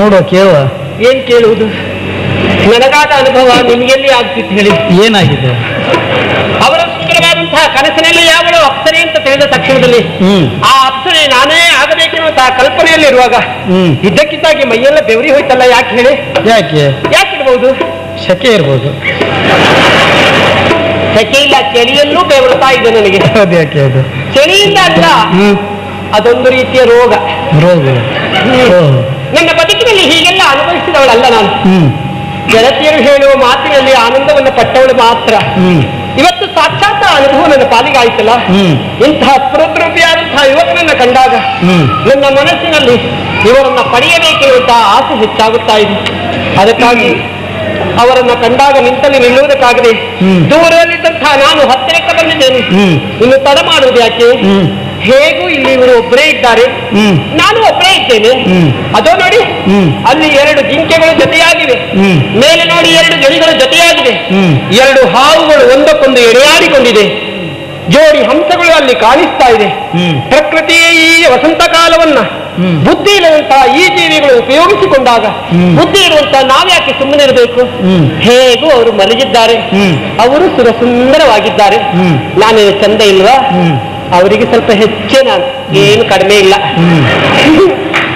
ನೋಡುವ ಕೇಳುವ ಏನ್ ಕೇಳುವುದು? ನನಗಾದ ಅನುಭವ ನಿಮ್ಗೆಲ್ಲಿ ಆಗ್ತಿತ್ತು ಹೇಳಿ. ಏನಾಗಿದೆ? ಅವರ ಸುಂದರವಾದಂತಹ ಕನಸಿನಲ್ಲಿ ಯಾವಳು ಅಪ್ಸರೆ ಅಂತ ತಿಳಿದ ತಕ್ಷಣದಲ್ಲಿ ಹ್ಮ್. ಆ ಅಪ್ಸರೆ ನಾನೇ ಆಗಬೇಕೆನ್ನುವಂತಹ ಕಲ್ಪನೆಯಲ್ಲಿ ಇರುವಾಗ ಹ್ಮ್. ಇದ್ದಕ್ಕಿದ್ದಾಗಿ ಮೈಯೆಲ್ಲ ಬೆವರಿ ಹೋಯ್ತಲ್ಲ ಯಾಕೆ ಹೇಳಿ? ಯಾಕೆ? ಯಾಕೆ ಇರ್ಬೋದು? ಶಕೆ ಇರ್ಬೋದು. ಶಕೆ ಇಲ್ಲ ಚಳಿಯಲ್ಲೂ ಬೆವರುತ್ತಾ ಇದೆ ನನಗೆ. ಯಾಕೆ ಅದು? ಚಳಿಯಿಂದ ಅಲ್ಲ ಅದೊಂದು ರೀತಿಯ ರೋಗ. ರೋಗ. ನನ್ನ ಬದುಕಿನಲ್ಲಿ ಹೀಗೆಲ್ಲ ಅನುಭವಿಸಿದವಳಲ್ಲ ನಾನು. ಗೆಳತಿಯರು ಹೇಳುವ ಮಾತಿನಲ್ಲಿ ಆನಂದವನ್ನು ಪಟ್ಟವಳು ಮಾತ್ರ. ಇವತ್ತು ಸಾಕ್ಷಾತ್ ಅನುಭವ ನನ್ನ ಪಾಲಿಗಾಯ್ತಲ್ಲ ಇಂತಹ ಸ್ಫುರದ್ರವ್ಯಾದಂತಹ ಯುವಕನನ್ನು ಕಂಡಾಗ ನನ್ನ ಮನಸ್ಸಿನಲ್ಲಿ ಇವರನ್ನ ಪಡೆಯಬೇಕೆಂಬ ಆಸೆ ಹೆಚ್ಚಾಗುತ್ತಾ ಇದೆ. ಅದಕ್ಕಾಗಿ ಅವರನ್ನ ಕಂಡಾಗ ನಿಂತಲ್ಲಿ ನಿಲ್ಲುವುದಕ್ಕಾಗದೆ. ದೂರದಲ್ಲಿದ್ದಂತಹ ನಾನು ಹತ್ತಿರಕ್ಕೆ ಬಂದಿದ್ದೇನೆ. ಇನ್ನು ತಡ ಮಾಡುವುದು ಯಾಕೆ. ಹೇಗೂ ಇಲ್ಲಿ ಇವರು ಒಬ್ಬರೇ ಇದ್ದಾರೆ. ನಾನು ಒಬ್ಬರೇ ಇದ್ದೇನೆ. ಅದೋ ನೋಡಿ. ಅಲ್ಲಿ ಎರಡು ಜಿಂಕೆಗಳು ಜೊತೆಯಾಗಿವೆ. ಮೇಲೆ ನೋಡಿ ಎರಡು ಗಿಳಿಗಳು ಜೊತೆಯಾಗಿದೆ. ಎರಡು ಹಾವುಗಳು ಒಂದಕ್ಕೊಂದು ಎಡೆಯಾಡಿಕೊಂಡಿದೆ ಜೋಡಿ ಹಂಸಗಳು ಅಲ್ಲಿ ಕಾಣಿಸ್ತಾ ಇದೆ ಪ್ರಕೃತಿಯೇ ಈ ವಸಂತ ಕಾಲವನ್ನ. ಬುದ್ಧಿ ಇರುವಂತಹ ಈ ಜೀವಿಗಳು ಉಪಯೋಗಿಸಿಕೊಂಡಾಗ. ಬುದ್ಧಿ ಇರುವಂತಹ ನಾವ್ಯಾಕೆ ಸುಮ್ಮನೆ ಇರಬೇಕು ಹ್ಮ್. ಹೇಗೂ ಅವರು ಮಲಗಿದ್ದಾರೆ. ಅವರು ಸುರಸುಂದರವಾಗಿದ್ದಾರೆ. ನಾನೇನು ಚಂದ ಇಲ್ವಾ. ಅವರಿಗೆ ಸ್ವಲ್ಪ ಹೆಚ್ಚೆ ನಾನು ಏನು ಕಡಿಮೆ ಇಲ್ಲ.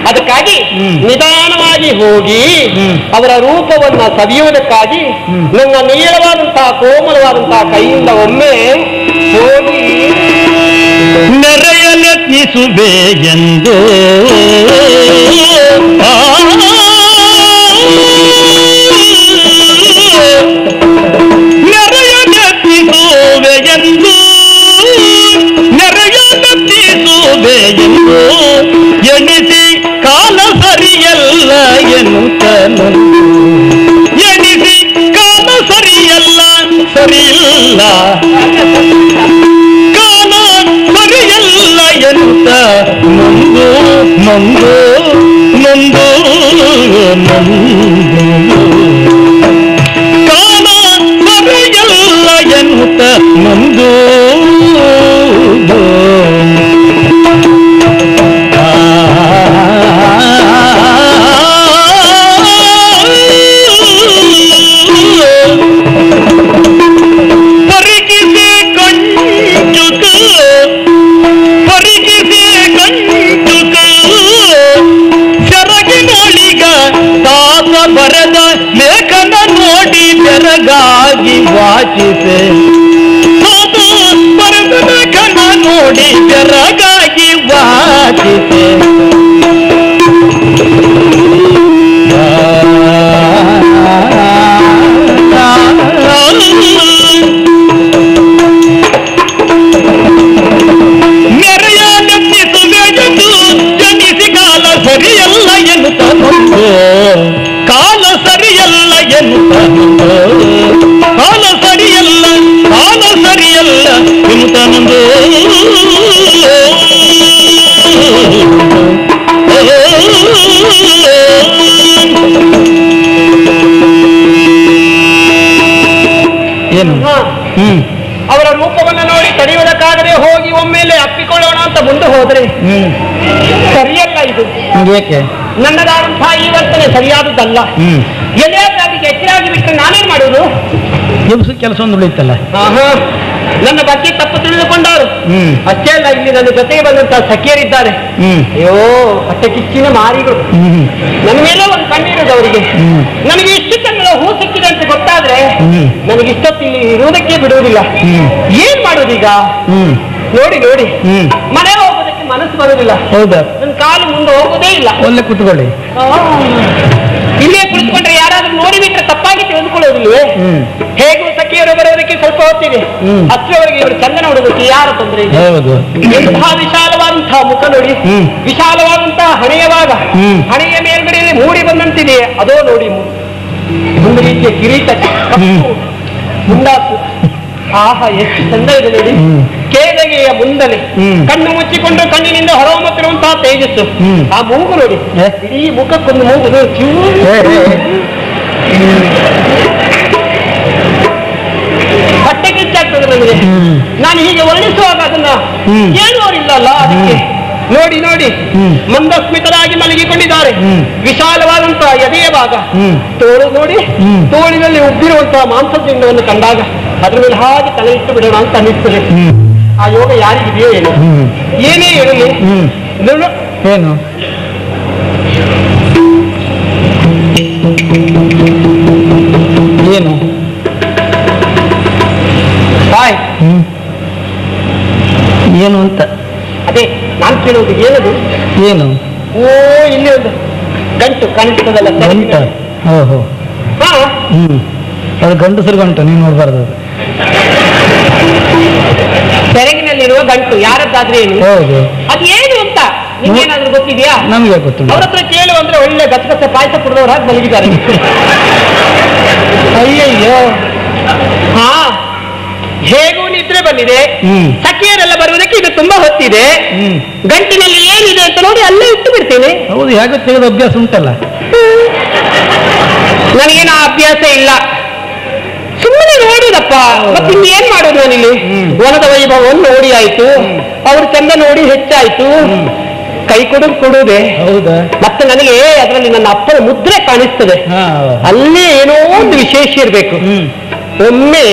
ಅದಕ್ಕಾಗಿ ನಿಧಾನವಾಗಿ ಹೋಗಿ ಅವರ ರೂಪವನ್ನ ಸವಿಯುವುದಕ್ಕಾಗಿ. ನನ್ನ ನೀಳವಾದಂತಹ ಕೋಮಲವಾದಂತಹ ಕೈಯಿಂದ ಒಮ್ಮೆ ಹೋಗಿ ನೆರೆಯಲೆತ್ನಿಸುವೆ ಎಂದು ಸರಿಯಲ್ಲ ಸರಿಯಿಲ್ಲ ಕಾಲ ಸರಿಯಲ್ಲ ಎಂತ ನೊಂದು ನೊಂದು ನೊಂದು ನೊಂದು ನನ್ನದಾದಂತಹ ಈ ವರ್ತನೆ ಸರಿಯಾದದ್ದಲ್ಲ. ಹ್ಮ್. ಅದಕ್ಕೆ ಎಚ್ಚರಾಗಿ ಬಿಟ್ಟರೆ ನಾನೇನ್ ಮಾಡುವುದು ಕೆಲಸ ಒಂದು ಉಳಿತಲ್ಲ. ಆಹಾ, ನನ್ನ ಬಗ್ಗೆ ತಪ್ಪು ತಿಳಿದುಕೊಂಡವರು. ಹ್ಮ್. ಅಷ್ಟೇ ಅಲ್ಲ ಇಲ್ಲಿ ನನ್ನ ಜೊತೆಗೆ ಬಂದಂತಹ ಸಖಿಯರಿದ್ದಾರೆ. ಅಯ್ಯೋ ಹೊಟ್ಟೆ ಕಿಚ್ಚಿನ ಮಾರಿಗಳು. ನನ್ನ ಮೇಲೆ ಒಂದು ಕಣ್ಣಿರೋದು ಅವರಿಗೆ. ನನಗೆ ಇಷ್ಟು ತಿಂಗಳ ಹೂ ಸಿಕ್ಕಿದೆ ಅಂತ ಗೊತ್ತಾದ್ರೆ. ನನಗೆ ಇಷ್ಟೊತ್ತು ಇಲ್ಲಿ ಇರುವುದಕ್ಕೆ ಬಿಡುವುದಿಲ್ಲ. ಹ್ಮ್. ಏನ್ ಮಾಡುದೀಗ? ಹ್ಮ್. ನೋಡಿ ನೋಡಿ. ಹ್ಮ್. ಮನೆ ಮನಸ್ಸು ಬರುವುದಿಲ್ಲ. ಹೌದಾ? ನನ್ನ ಕಾಲು ಮುಂದೆ ಹೋಗೋದೇ ಇಲ್ಲ. ಒಳ್ಳೆ ಕುತ್ಕೊಳ್ಳಿ. ಇಲ್ಲೇ ಕುಳಿತುಕೊಂಡ್ರೆ ಯಾರಾದ್ರೂ ನೋಡಿಬಿಟ್ರೆ ತಪ್ಪಾಗಿ ತಿಳಿದುಕೊಳ್ಳೋದಿಲ್ವೇ ಹೇಗೂ ಸಖಿಯರು ಬರೋದಕ್ಕೆ ಸ್ವಲ್ಪ ಹೊತ್ತಿದೆ. ಅಷ್ಟರವರೆಗೆ ಇವರು ಚಂದನ ನೋಡೋದಕ್ಕೆ ಯಾರ ತೊಂದರೆ ಎಂತಹ ವಿಶಾಲವಾದಂತಹ ಮುಖ ನೋಡಿ. ವಿಶಾಲವಾದಂತಹ ಹಣೆಯ ಭಾಗ. ಹಣೆಯ ಮೇಲ್ಗಡೆಯಲ್ಲಿ ಮೂಡಿ ಬಂದಂತಿದೆ ಅದೋ ನೋಡಿ ಒಂದು ರೀತಿಯ ಕಿರೀಟ. ಮುಂಡಾಸು ಆಹಾ ಎಷ್ಟು ಚಂದ ಇದೆ ನೋಡಿ ಕೇದಗೆಯ ಮುಂದನೆ. ಕಣ್ಣು ಮುಚ್ಚಿಕೊಂಡು ಕಣ್ಣಿನಿಂದ ಹೊರಹೊಮ್ಮತ್ತಿರುವಂತಹ ತೇಜಸ್ಸು. ಆ ಮೂಗು ನೋಡಿ. ಈ ಇಡೀ ಮುಖಕ್ಕೊಂದು ಮೂಗು. ಹೊಟ್ಟೆ ಕಿಚ್ಚಾಗ್ತದೆ ನನಗೆ. ನಾನು ಹೀಗೆ ವರ್ಣಿಸುವಾಗ ಅದನ್ನ. ಹೇಳುವವರಿಲ್ಲ ಅಲ್ಲ ಅದಕ್ಕೆ. ನೋಡಿ ನೋಡಿ. ಮಂದಸ್ಮಿತರಾಗಿ ಮಲಗಿಕೊಂಡಿದ್ದಾರೆ. ವಿಶಾಲವಾದಂತಹ ಎದೆಯ ಭಾಗ. ತೋಳು ನೋಡಿ. ತೋಳಿನಲ್ಲಿ ಉಬ್ಬಿರುವಂತಹ ಮಾಂಸದಿಂಡವನ್ನು ಕಂಡಾಗ ಅದ್ರ ಮೇಲೆ ಹಾಗೆ ತಲೆ ಇಟ್ಟು ಬಿಡೋಣ ಅಂತ ಅನ್ನಿಸ್ತದೆ. ಆ ಯೋಗ ಯಾರಿಗಿದೆಯೋ ಏನು. ಏನೇ ಇರಲಿ. ಏನು? ಏನು? ಬಾಯ್ ಹ್ಮ್. ಏನು ಅಂತ? ಅದೇ ನಾನು ಕೇಳೋದು ಏನದು? ಏನು? ಓ ಇಲ್ಲಿ ಒಂದು ಗಂಟು ಕಾಣಿಸ್ತದಲ್ಲ ಗಂಟ. ಓಹೋ. ಹಾ. ಹ್ಮ್. ಅದು ಗಂಡಸರು ಗಂಟು ನೀವು ನೋಡ್ಬಾರ್ದು ಅದು. ಸೆರಗಿನಲ್ಲಿರುವ ಗಂಟು ಯಾರದ್ದಾದ್ರೆ ಏನು? ಹೌದು. ಅದು ಏನು ಅಂತ ನಿಮ್ಗೇನಾದ್ರೂ ಗೊತ್ತಿದ್ಯಾ? ನಮ್ಗೆ ಗೊತ್ತಿಲ್ಲ. ಅವ್ರ ಹತ್ರ ಕೇಳು ಅಂದ್ರೆ ಒಳ್ಳೆ ಗಸಗಸೆ ಪಾಯಸ ಕುಡಿದವ್ರು ಹಾಗೆ ಮಲಗಿದ್ದಾರೆ. ಅಯ್ಯಯ್ಯೋ. ಹಾ ಹೇಗೂ ನಿದ್ರೆ ಬಂದಿದೆ. ಹ್ಮ್. ಸಖಿಯರೆಲ್ಲ ಬರುವುದಕ್ಕೆ ಇದು ತುಂಬಾ ಹೊತ್ತಿದೆ. ಹ್ಮ್. ಗಂಟಿನಲ್ಲಿ ಏನಿದೆ ಅಂತ ನೋಡಿ ಅಲ್ಲೇ ಇಟ್ಟು ಬಿಡ್ತೇನೆ. ಹೌದು ಹೇಗೆ ತೆಗೆದ ಅಭ್ಯಾಸ ಉಂಟಲ್ಲ? ನನಗೇನು ಆ ಅಭ್ಯಾಸ ಇಲ್ಲ. ಸುಮ್ಮನೆ ಹೇಳಿದಪ್ಪ. ಮತ್ತೆ ಏನ್ ಮಾಡೋದು ನಾನಿಲ್ಲಿ. ವನದ ವೈಭವವನ್ನು ನೋಡಿ ಆಯ್ತು. ಅವ್ರ ಚಂದ ನೋಡಿ ಹೆಚ್ಚಾಯ್ತು. ಕೈ ಕೊಡೋದು. ಕೊಡುವುದೇ ಹೌದಾ? ಮತ್ತೆ ನನಗೆ ಅದರಲ್ಲಿ ನನ್ನ ಅಪ್ಪನ ಮುದ್ರೆ ಕಾಣಿಸ್ತದೆ. ಅಲ್ಲಿ ಏನೋ ಒಂದು ವಿಶೇಷ ಇರಬೇಕು. ಒಮ್ಮೆ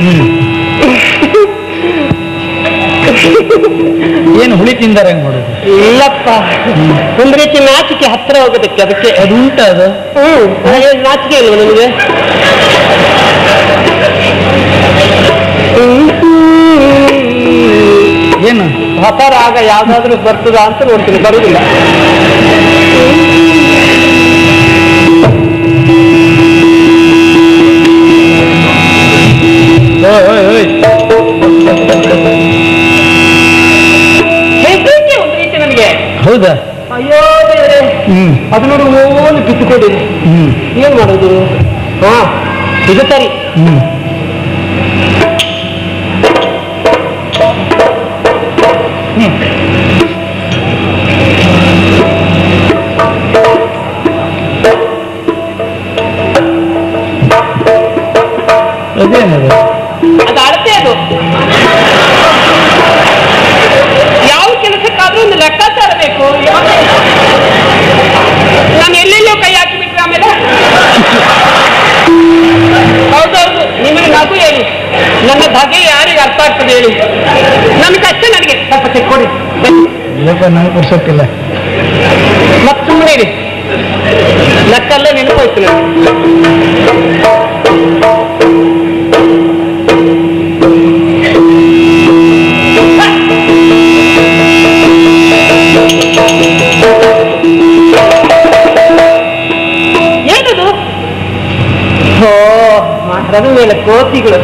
ಹ್ಮ್. ಏನು ಹುಳಿ ತಿಂದಾರೆ ಮಾಡೋದು ಇಲ್ಲಪ್ಪ. ಒಂದು ರೀತಿ ನಾಚಿಕೆ ಹತ್ರ ಹೋಗೋದಕ್ಕೆ ಅದಕ್ಕೆ. ಅದು ಉಂಟ ಅದು? ಹ್ಮ್. ನಾಚಿಕೆ ಇಲ್ವ ನಿಮಗೆ? ಏನು? ಹೊಸ ರಾಗ ಯಾವ್ದಾದ್ರೂ ಬರ್ತದ ಅಂತ ನೋಡ್ತೀನಿ. ಬರುದಿಲ್ಲ. ಹೌದಾ ಅಯ್ಯೋ ದೇವ್ರೆ ಹ್ಮ್ ಅದು ನೋಡು ಓನು ಕಿತ್ತುಕೊಂಡಿದೆ ಹ್ಮ್ ಏನ್ ಮಾಡೋದು ಹಾ ಇದು ಸರಿ ಮೇಲೆ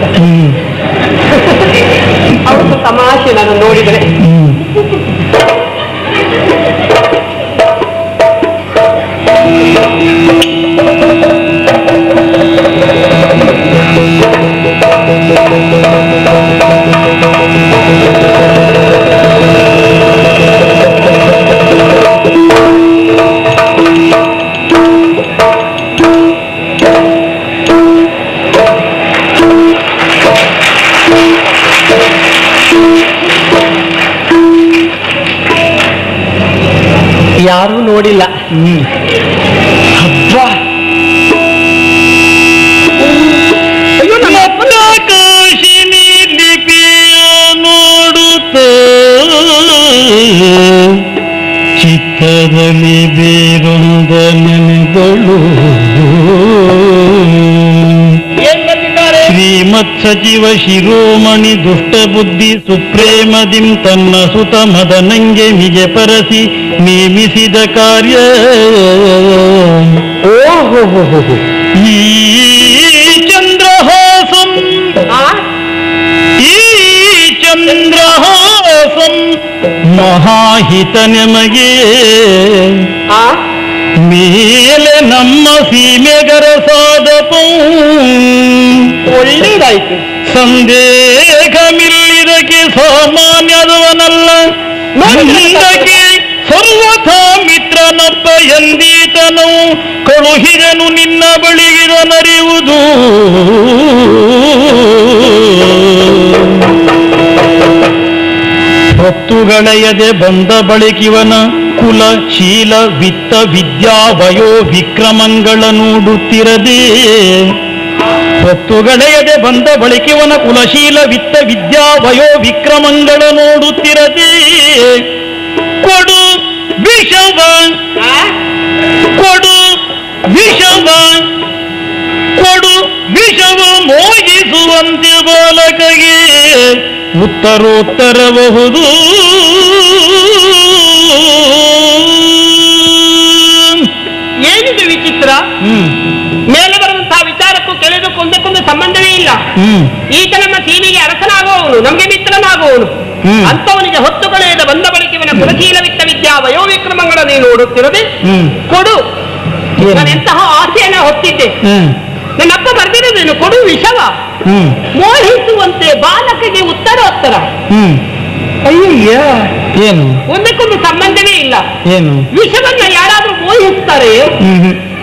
ಚಿತ್ತದಲ್ಲಿ ಬೇರೊಂದ ನೆನೆಗಳು ಶ್ರೀಮತ್ ಸಚಿವ ಶಿರೋಮಣಿ ದುಷ್ಟ ಬುದ್ಧಿ ಸುಪ್ರೇಮದಿಂ ತನ್ನ ಸುತ ಮದನಂಗೆ ಮಿಗೆ ಪರಸಿ ನೇಮಿಸಿದ ಕಾರ್ಯ. ಈ ಮಹಾಹಿತ ನಮಗೆ. ಆ? ಮೇಲೆ ನಮ್ಮ ಸೀಮೆಗರಸಾದಪಂ ಒಳ್ಳೇದಾಯ್ತು. ಸಂದೇಹಮಿಲ್ಲಿದಕ್ಕೆ ಸಾಮಾನ್ಯದವನಲ್ಲ. ಮುಂದಕ್ಕೆ ಸರ್ವಥಾ ಮಿತ್ರನಪ್ಪ ಎಂದೀತನು. ಕಳುಹಿದನು ನಿನ್ನ ಬಳಿಗಿದನರಿಯುವುದು ಹೊತ್ತುಗಳೆಯದೆ ಬಂದ ಬಳಿಕಿವನ ಕುಲ ಶೀಲ ವಿತ್ತ ವಿದ್ಯಾ ವಯೋ ವಿಕ್ರಮಂಗಳ ನೋಡುತ್ತಿರದೆ. ಭಕ್ತುಗಳೆಯದೆ ಬಂದ ಬಳಿಕಿವನ ಕುಲಶೀಲ ವಿತ್ತ ವಿದ್ಯಾ ವಯೋ ವಿಕ್ರಮಂಗಳ ನೋಡುತ್ತಿರದೆ. ಕೊಡು ವಿಷವ ಕೊಡು ವಿಷವ ಕೊಡು ವಿಷವ ಮೋಗಿಸುವಂತೆ ಬಾಲಕಗೆ. ಉತ್ತರೋತ್ತರಬಹುದು. ಏನಿದೆ ವಿಚಿತ್ರ? ಮೇಲೆ ಬರುವಂತಹ ವಿಚಾರಕ್ಕೂ ಕೆಳದಕ್ಕೂ ಒಂದಕ್ಕೊಂದು ಸಂಬಂಧವೇ ಇಲ್ಲ. ಈತ ನಮ್ಮ ಸೀಮೆಗೆ ಅರಸನಾಗುವವನು ನಮಗೆ ಮಿತ್ರನಾಗುವವನು. ಅಂತವನಿಗೆ ಅಂತವನಿಗೆ ಹೊತ್ತುಗಳೆಯದ ಬಂದ ಬಳಿಕೆವನ ಕುಲಶೀಲ ವಿತ್ತ ವಿದ್ಯಾ ವಯೋವಿಕ್ರಮಗಳನ್ನು ನೋಡುತ್ತಿರದೆ ಹ್ಮ್. ಕೊಡು? ನಾನು ಎಂತಹ ಆಸೆಯನ್ನ ಹೊತ್ತಿದ್ದೆ. ನನ್ನಪ್ಪ ಬರ್ದಿರೋದೇನು ಕೊಡು ವಿಷವ. ಮೋಹಿಸುವಂತೆ ಬಾಲಕಿಗೆ ಉತ್ತರ ಹ್ಮ್. ಅಯ್ಯಯ್ಯ. ಏನು? ಒಂದಕ್ಕೊಂದು ಸಂಬಂಧವೇ ಇಲ್ಲ. ಏನು? ವಿಷವನ್ನ ಯಾರಾದ್ರೂ ಮೋಹಿಸ್ತಾರೆ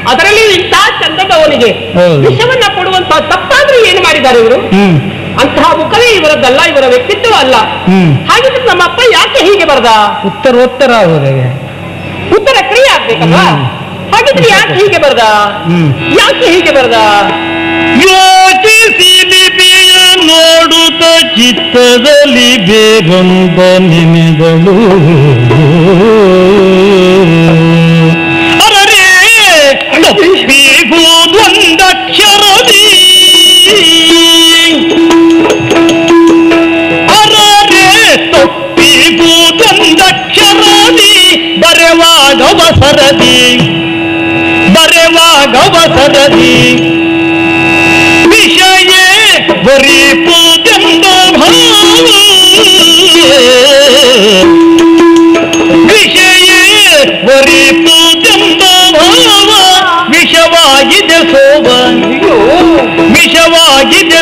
ಅದರಲ್ಲಿ ಇಂಥ ಚಂದದವನಿಗೆ ಅವನಿಗೆ ವಿಷವನ್ನ ಕೊಡುವಂತ ತಪ್ಪಾದ್ರೂ ಏನು ಮಾಡಿದ್ದಾರೆ ಇವರು? ಹ್ಮ್. ಅಂತಹ ಮುಖವೇ ಇವರದ್ದಲ್ಲ ಇವರ ವ್ಯಕ್ತಿತ್ವ ಅಲ್ಲ. ಹಾಗಿದ್ರೆ ನಮ್ಮಪ್ಪ ಯಾಕೆ ಹೀಗೆ ಬರ್ದ? ಉತ್ತರ ಉತ್ತರ ಉತ್ತರ ಕ್ರಿಯೆ ಆಗ್ಬೇಕಲ್ವಾ. ಹಾಗಿದ್ರೆ ಯಾಕೆ ಹೀಗೆ ಬರ್ದ? ಹ್ಮ್. ಯಾಕೆ ಹೀಗೆ ಬರ್ದ? ಯೋಚಿಸಿ ಲಿಪಿಯ ನೋಡುತ್ತ ಚಿತ್ತದಲ್ಲಿ ಬೇಗಂದ ನೆನೆದಳು ಬರೆವಾಗವಸರದಿ ವಿಷಯೇ ಬರೀಪುದೆಂದು ಭಾವ ವಿಷಯೇ ಬರೀಪುದೆಂದು ಭಾವ. ವಿಷವಾಗಿದೆ ಸೋಬ ವಿಷವಾಗಿದೆ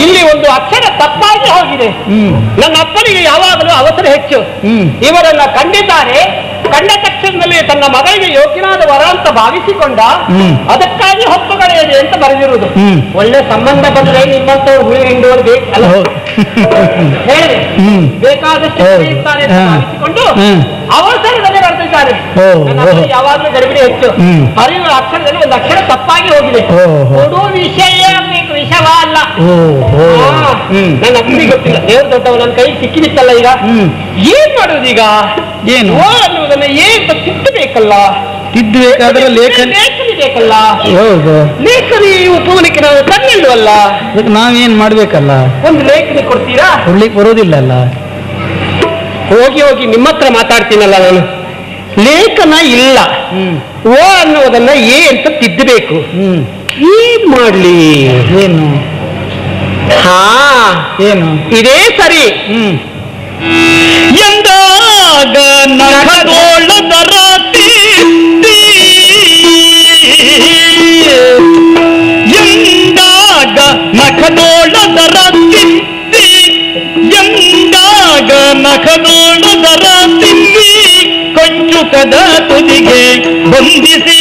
ಇಲ್ಲಿ ಒಂದು ಅಕ್ಷರ ತಪ್ಪಾಗಿ ಹೋಗಿದೆ. ನನ್ನ ಅಪ್ಪನಿಗೆ ಯಾವಾಗಲೂ ಅವಸರ ಹೆಚ್ಚು. ಇವರನ್ನ ಕಂಡಿದ್ದಾರೆ ಕಂಡ ತಕ್ಷಣದಲ್ಲಿ ತನ್ನ ಮಗಳಿಗೆ ಯೋಗ್ಯನಾದ ವರ ಅಂತ ಭಾವಿಸಿಕೊಂಡ. ಅದಕ್ಕಾಗಿ ಹೊತ್ತುಗಳೆಯದೆ ಅಂತ ಬರೆದಿರುವುದು. ಒಳ್ಳೆ ಸಂಬಂಧ ಬಂದ್ರೆ ನಿಮ್ಮಂತ ಹುಳಿ ಹಿಂಡುವರು ಹೇಳಿ ಅಲ್ಲ? ಹ್ಮ್. ಬೇಕಾದಷ್ಟು. ಭಾವಿಸಿಕೊಂಡು. ಅವಸರದಲ್ಲಿ ಬರೆದ ಯಾವಾಗಲೂ ಗಡಿಬಿಡಿ ಹೆಚ್ಚು. ಅರಿವು ಅಕ್ಷರದಲ್ಲಿ ಒಂದು ಅಕ್ಷರ ತಪ್ಪಾಗಿ ಹೋಗಿದೆ. ಕೊಡು ವಿಷಯ ವಿಷವ ಅಲ್ಲ? ನನ್ನ ಅಪ್ಪಿ ಗೊತ್ತಿಲ್ಲ. ದೇವ್ರ ದೊಡ್ಡವ ನನ್ನ ಕೈ ಸಿಕ್ಕಿಬಿತ್ತಲ್ಲ ಈಗ. ಏನ್ ಮಾಡೋದು ಈಗ? ಏನು? ಓ ಅನ್ನುವುದನ್ನ ಏನ್ ತಿದ್ದಬೇಕಲ್ಲ? ತಿದ್ದಬೇಕಾದ್ರೆ ಲೇಖನ ಲೇಖನಿ ಬೇಕಲ್ಲ ಹೌದು. ಲೇಖನಿ ಉಪವನಕ್ಕೆ ನಾವು ಅದಕ್ಕೆ ನಾವೇನ್ ಮಾಡ್ಬೇಕಲ್ಲ? ಒಂದು ಲೇಖನಿ ಕೊಡ್ತೀರಾ? ಬರೋದಿಲ್ಲ ಅಲ್ಲ ಹೋಗಿ ಹೋಗಿ ನಿಮ್ಮ ಹತ್ರ ಮಾತಾಡ್ತೀನಲ್ಲ ನಾನು. ಲೇಖನ ಇಲ್ಲ. ಓ ಅನ್ನೋದನ್ನ ಏ ಅಂತ ತಿದ್ದಬೇಕು. ಏನ್ ಮಾಡ್ಲಿ. ಏನು? ಹಾ ಏನು? ಇದೇ ಸರಿ. ಹ್ಮ್. ಎಂದಾಗ ನಖದೋಳದ ರಾತಿ ಎಂದಾಗ ನಖದೋಳದ ರಾತಿ ಎಂದಾಗ ನಖದೋಳದ ರಾತಿ ಕಂಚುಕದ ತುದಿಗೆ ಬಂಧಿಸಿ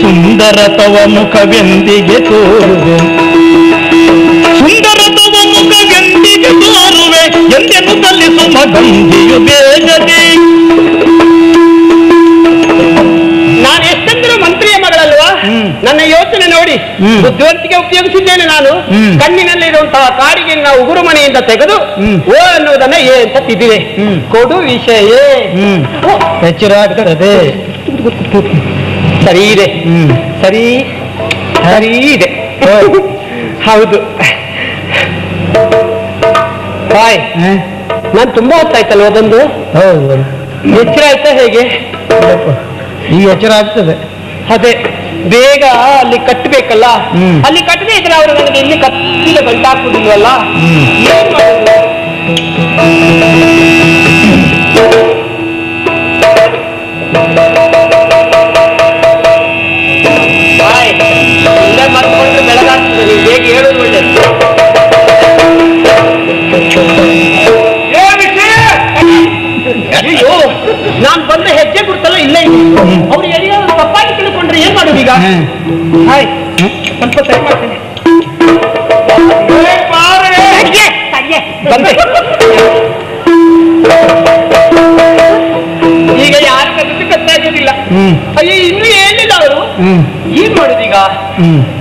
ಸುಂದರ ತವ ಮುಖವೆಂದಿಗೆ ತೋರುವೆ. ಸುಂದರ ತವ ಮುಖವೆಂದಿಗೆ ತೋರುವೆ. ಎಂದೆನು ಸಲ್ಲಿಸು ಮಗಂದಿಯು ಬೇಗದೆ ನಾನು ಎಷ್ಟಂದ್ರೆ ಮಂತ್ರಿಯ ಮಗಳಲ್ವಾ? ನನ್ನ ಯೋಚನೆ ನೋಡಿ. ಬುದ್ಧಿವಂತಿಕೆ ಉಪಯೋಗಿಸಿದ್ದೇನೆ ನಾನು. ಕಣ್ಣಿನಲ್ಲಿ ಇರುವಂತಹ ಕಾಡಿಗೆ ನಾವು ಉಗುರು ಮನೆಯಿಂದ ತೆಗೆದು ಹ್ಮ್. ಓ ಅನ್ನುವುದನ್ನ ಏ ಅಂತ ತಿದ್ದಿದೆ ಹ್ಮ್. ಕೊಡು ವಿಷಯ. ಎಚ್ಚರ ಆಗ್ತದೆ ಸರಿ ಇದೆ. ಸರಿ ಸರಿ ಇದೆ. ಹೌದು. ಬಾಯ್? ನಾನು ತುಂಬಾ ಹೊತ್ತಾಯ್ತಲ್ಲ ಅದೊಂದು ಹೌದು. ಎಚ್ಚರ ಆಯ್ತಾ ಹೇಗೆ? ಈ ಈಗ ಎಚ್ಚರ ಆಗ್ತದೆ. ಅದೇ ಬೇಗ ಅಲ್ಲಿ ಕಟ್ಟಬೇಕಲ್ಲ ಅಲ್ಲಿ ಕಟ್ಟದೇ ಇದ್ರೆ ಅವರು ನನಗೆ ಇಲ್ಲಿ ಕತ್ತಿಗೆ ಹ್ಮ್. ಏನ್ ಮಾಡೋದು? ನೀವು ಹೇಗೆ ಹೇಳೋದು ಒಳ್ಳೆಯದು ಅಯ್ಯೋ ನಾನ್ ಬಂದ ಹೆಜ್ಜೆ ಬಿಡ್ತಲ್ಲ ಇಲ್ಲ ಅವ್ರು ಎಲ್ಲಿಯಾದ್ರು ತಪ್ಪಾಗಿ ತಿಳ್ಕೊಂಡ್ರೆ ಏನ್ ಮಾಡೋದು ಈಗ? ಹ. ಹಾಯ್ ಸ್ವಲ್ಪ ಸರಿ ಮಾಡ್ತೀನಿ. ಬಂದೆ. ಈಗ ಯಾರ ಕದ್ದು ಗೊತ್ತಾಗೋದಿಲ್ಲ ಹ್ಮ್. ಅಯ್ಯೋ ಇನ್ನು ಹೇಳಿಲ್ಲ ಅವರು? ಏನ್ ಮಾಡುದು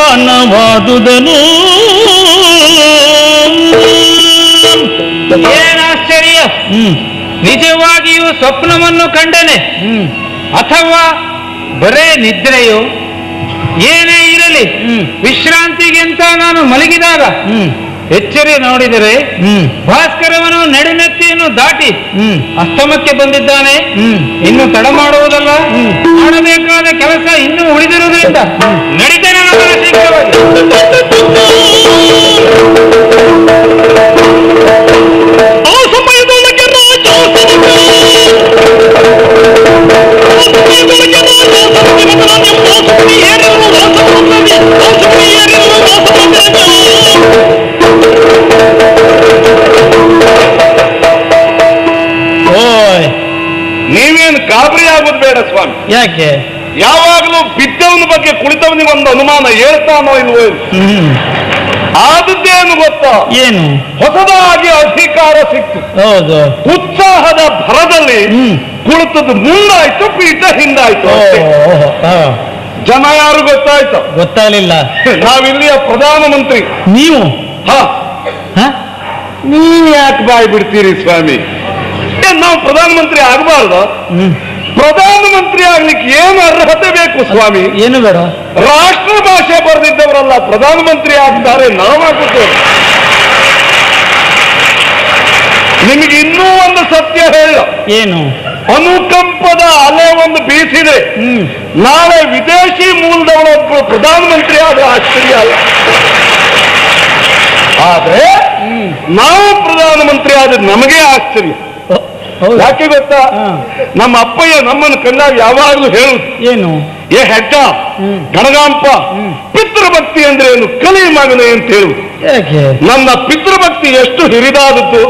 ಮಧ್ಯಾಹ್ನವಾದುದನು ಏನಾಶ್ಚರ್ಯ ಹ್ಮ್. ನಿಜವಾಗಿಯೂ ಸ್ವಪ್ನವನ್ನು ಕಂಡನೆ. ಹ್ಮ್. ಅಥವಾ ಬರೇ ನಿದ್ರೆಯೋ? ಏನೇ ಇರಲಿ. ಹ್ಮ್. ವಿಶ್ರಾಂತಿಗಿಂತ ನಾನು ಮಲಗಿದಾಗ ಹ್ಮ್. ಎಚ್ಚರಿ ನೋಡಿದರೆ ಹ್ಮ್ ಭಾಸ್ಕರವನು ನಡುನತ್ತಿಯನ್ನು ದಾಟಿ ಅಷ್ಟಮಕ್ಕೆ ಅಸ್ತಮಕ್ಕೆ ಬಂದಿದ್ದಾನೆ ಹ್ಮ್ ಇನ್ನು ತಡ ಮಾಡುವುದಲ್ಲ ಮಾಡಬೇಕಾದ ಕೆಲಸ ಇನ್ನೂ ಉಳಿದಿರುವುದರಿಂದ ನಡೀತೇನೆ ನನ್ನ ಬೇಡ ಸ್ವಾಮಿ. ಯಾಕೆ? ಯಾವಾಗಲೂ ಬಿದ್ದವನ ಬಗ್ಗೆ ಕುಳಿತವನಿಗೆ ಒಂದು ಅನುಮಾನ ಹೇಳ್ತಾನೋ ಇಲ್ವೋ ಆದದ್ದೇನು ಗೊತ್ತಾ? ಏನು? ಹೊಸದಾಗಿ ಅಧಿಕಾರ ಸಿಕ್ತು. ಹೌದು. ಉತ್ಸಾಹದ ಭರದಲ್ಲಿ ಕುಳಿತದ್ದು ಮುಂದಾಯ್ತು ಪೀಠ ಹಿಂದಾಯ್ತು ಜನ ಯಾರು ಗೊತ್ತಾಯ್ತು? ಗೊತ್ತಾಗಲಿಲ್ಲ. ನಾವಿಲ್ಲಿಯ ಪ್ರಧಾನಮಂತ್ರಿ ನೀವು? ಹ. ಹಾ? ನೀವ್ ಯಾಕೆ ಬಾಯ್ ಬಿಡ್ತೀರಿ ಸ್ವಾಮಿ? ನಾವು ಪ್ರಧಾನಮಂತ್ರಿ ಆಗಬಾರ್ದು? ಪ್ರಧಾನಮಂತ್ರಿ ಆಗ್ಲಿಕ್ಕೆ ಏನು ಅರ್ಹತೆ ಬೇಕು ಸ್ವಾಮಿ? ಏನು ಬೇಡ. ರಾಷ್ಟ್ರ ಭಾಷೆ ಬರೆದಿದ್ದವರಲ್ಲ ಪ್ರಧಾನಮಂತ್ರಿ ಆಗಿದ್ದಾರೆ ನಾವಾಗುತ್ತೇವೆ ನಿಮಗೆ ಇನ್ನೂ ಒಂದು ಸತ್ಯ ಹೇಳ. ಏನು? ಅನುಕಂಪದ ಅಲೆ ಒಂದು ಬೀಸಿದೆ. ನಾಳೆ ವಿದೇಶಿ ಮೂಲದವರೊಬ್ಬರು ಪ್ರಧಾನಮಂತ್ರಿ ಆದ್ರೆ ಆಶ್ಚರ್ಯ ಅಲ್ಲ. ಆದ್ರೆ ನಾವು ಪ್ರಧಾನಮಂತ್ರಿ ಆದ್ರೆ ನಮಗೆ ಆಶ್ಚರ್ಯ. ಯಾಕೆ ಗೊತ್ತಾ. ನಮ್ಮ ಅಪ್ಪಯ್ಯ ನಮ್ಮನ್ನು ಕಂಡಾಗ ಯಾವಾಗಲೂ ಹೇಳು ಏನು? ಏ ಹೆಡ್ಡ ಗಣಗಾಂಪ. ಪಿತೃಭಕ್ತಿ ಅಂದ್ರೆ ಏನು? ಕಲಿ ಮಗನೇ ಅಂತ ಹೇಳುದು. ಯಾಕೆ? ನನ್ನ ಪಿತೃಭಕ್ತಿ ಎಷ್ಟು ಹಿರಿದಾದದ್ದು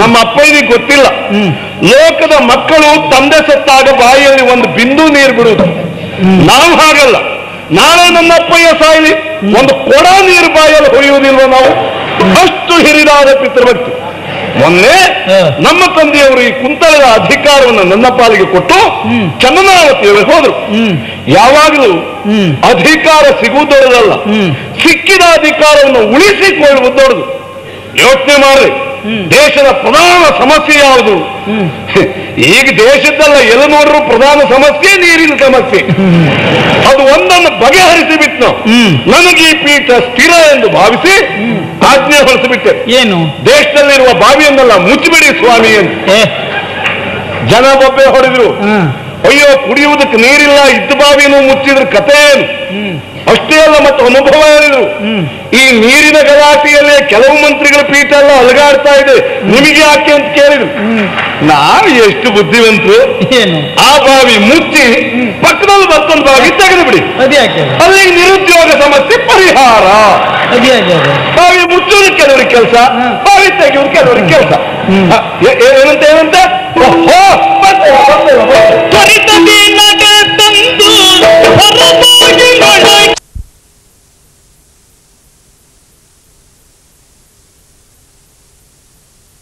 ನಮ್ಮ ಅಪ್ಪಯ್ಯನಿಗೆ ಗೊತ್ತಿಲ್ಲ. ಲೋಕದ ಮಕ್ಕಳು ತಂದೆ ಸತ್ತಾಗ ಬಾಯಿಯಲ್ಲಿ ಒಂದು ಬಿಂದು ನೀರು ಬಿಡುವುದು. ನಾವು ಹಾಗಲ್ಲ. ನಾಳೆ ನನ್ನ ಅಪ್ಪಯ್ಯ ಸಾಯಿಲಿ ಒಂದು ಕೊಡ ನೀರು ಬಾಯಲ್ಲಿ ಹೊಡೆಯುವುದಿಲ್ವ ನಾವು? ಅಷ್ಟು ಹಿರಿದಾದ ಪಿತೃಭಕ್ತಿ. ಮೊನ್ನೆ ನಮ್ಮ ತಂದೆಯವರು ಈ ಕುಂತಳದ ಅಧಿಕಾರವನ್ನು ನನ್ನ ಪಾಲಿಗೆ ಕೊಟ್ಟು. ಚನ್ನನಾವತಿಯಲ್ಲಿ ಹೋದ್ರು. ಯಾವಾಗಲೂ ಅಧಿಕಾರ ಸಿಗುವುದೊಳದಲ್ಲ. ಸಿಕ್ಕಿದ ಅಧಿಕಾರವನ್ನು ಉಳಿಸಿಕೊಳ್ಳುವುದು ದೊಡ್ಡದು. ಯೋಚನೆ ಮಾಡ್ರಿ. ದೇಶದ ಪ್ರಧಾನ ಸಮಸ್ಯೆ ಯಾವುದು. ಈಗ ದೇಶದಲ್ಲ ಎಲ್ಲ ನೋಡ್ರು ಪ್ರಧಾನ ಸಮಸ್ಯೆ ನೀರಿನ ಸಮಸ್ಯೆ. ಅದು ಒಂದನ್ನು ಬಗೆಹರಿಸಿ ಬಿಟ್ಟು. ನನಗೆ ಈ ಪೀಠ ಸ್ಥಿರ ಎಂದು ಭಾವಿಸಿ ಆಜ್ಞೆ ಹೊರಸಿಬಿಟ್ಟೆ ಏನು? ದೇಶದಲ್ಲಿರುವ ಬಾವಿಯನ್ನೆಲ್ಲ ಮುಚ್ಚಿಬಿಡಿ ಸ್ವಾಮಿ ಅಂತ. ಜನ ಬೊಬ್ಬೆ ಹೊಡೆದ್ರು. ಅಯ್ಯೋ ಕುಡಿಯುವುದಕ್ಕೆ ನೀರಿಲ್ಲ ಇದ್ದ ಬಾವಿಯನ್ನು ಮುಚ್ಚಿದ್ರ ಕಥೆ ಏನು? ಅಷ್ಟೇ ಅಲ್ಲ ಮತ್ತು ಅನುಭವ ಹೇಳಿದ್ರು. ಈ ನೀರಿನ ಗಲಾಟೆಯಲ್ಲೇ ಕೆಲವು ಮಂತ್ರಿಗಳ ಪೀಠ ಎಲ್ಲ ಅಲಗಾಡ್ತಾ ಇದೆ. ನಿಮಗೆ ಯಾಕೆ ಅಂತ ಕೇಳಿದ್ರು? ನಾನು ಎಷ್ಟು ಬುದ್ಧಿವಂತರು? ಆ ಬಾವಿ ಮುಚ್ಚಿ ಪಕ್ಕದಲ್ಲಿ ಮತ್ತೊಂದು ಬಾವಿ ತೆಗೆದು ಬಿಡಿ. ಅಲ್ಲಿ ನಿರುದ್ಯೋಗ ಸಮಸ್ಯೆ ಪರಿಹಾರ? ಬಾವಿ ಮುಚ್ಚೋದು ಕೆಲವರಿಗೆ ಕೆಲಸ. ಬಾವಿ ತೆಗೆಯೋದು ಕೆಲವರಿಗೆ ಕೆಲಸ. ಏನಂತ ಏನಂತ? ತ್ವರಿತದಿ ನಗ ತಂದು ಹೊರಬಾಗಿ ಮಳೆ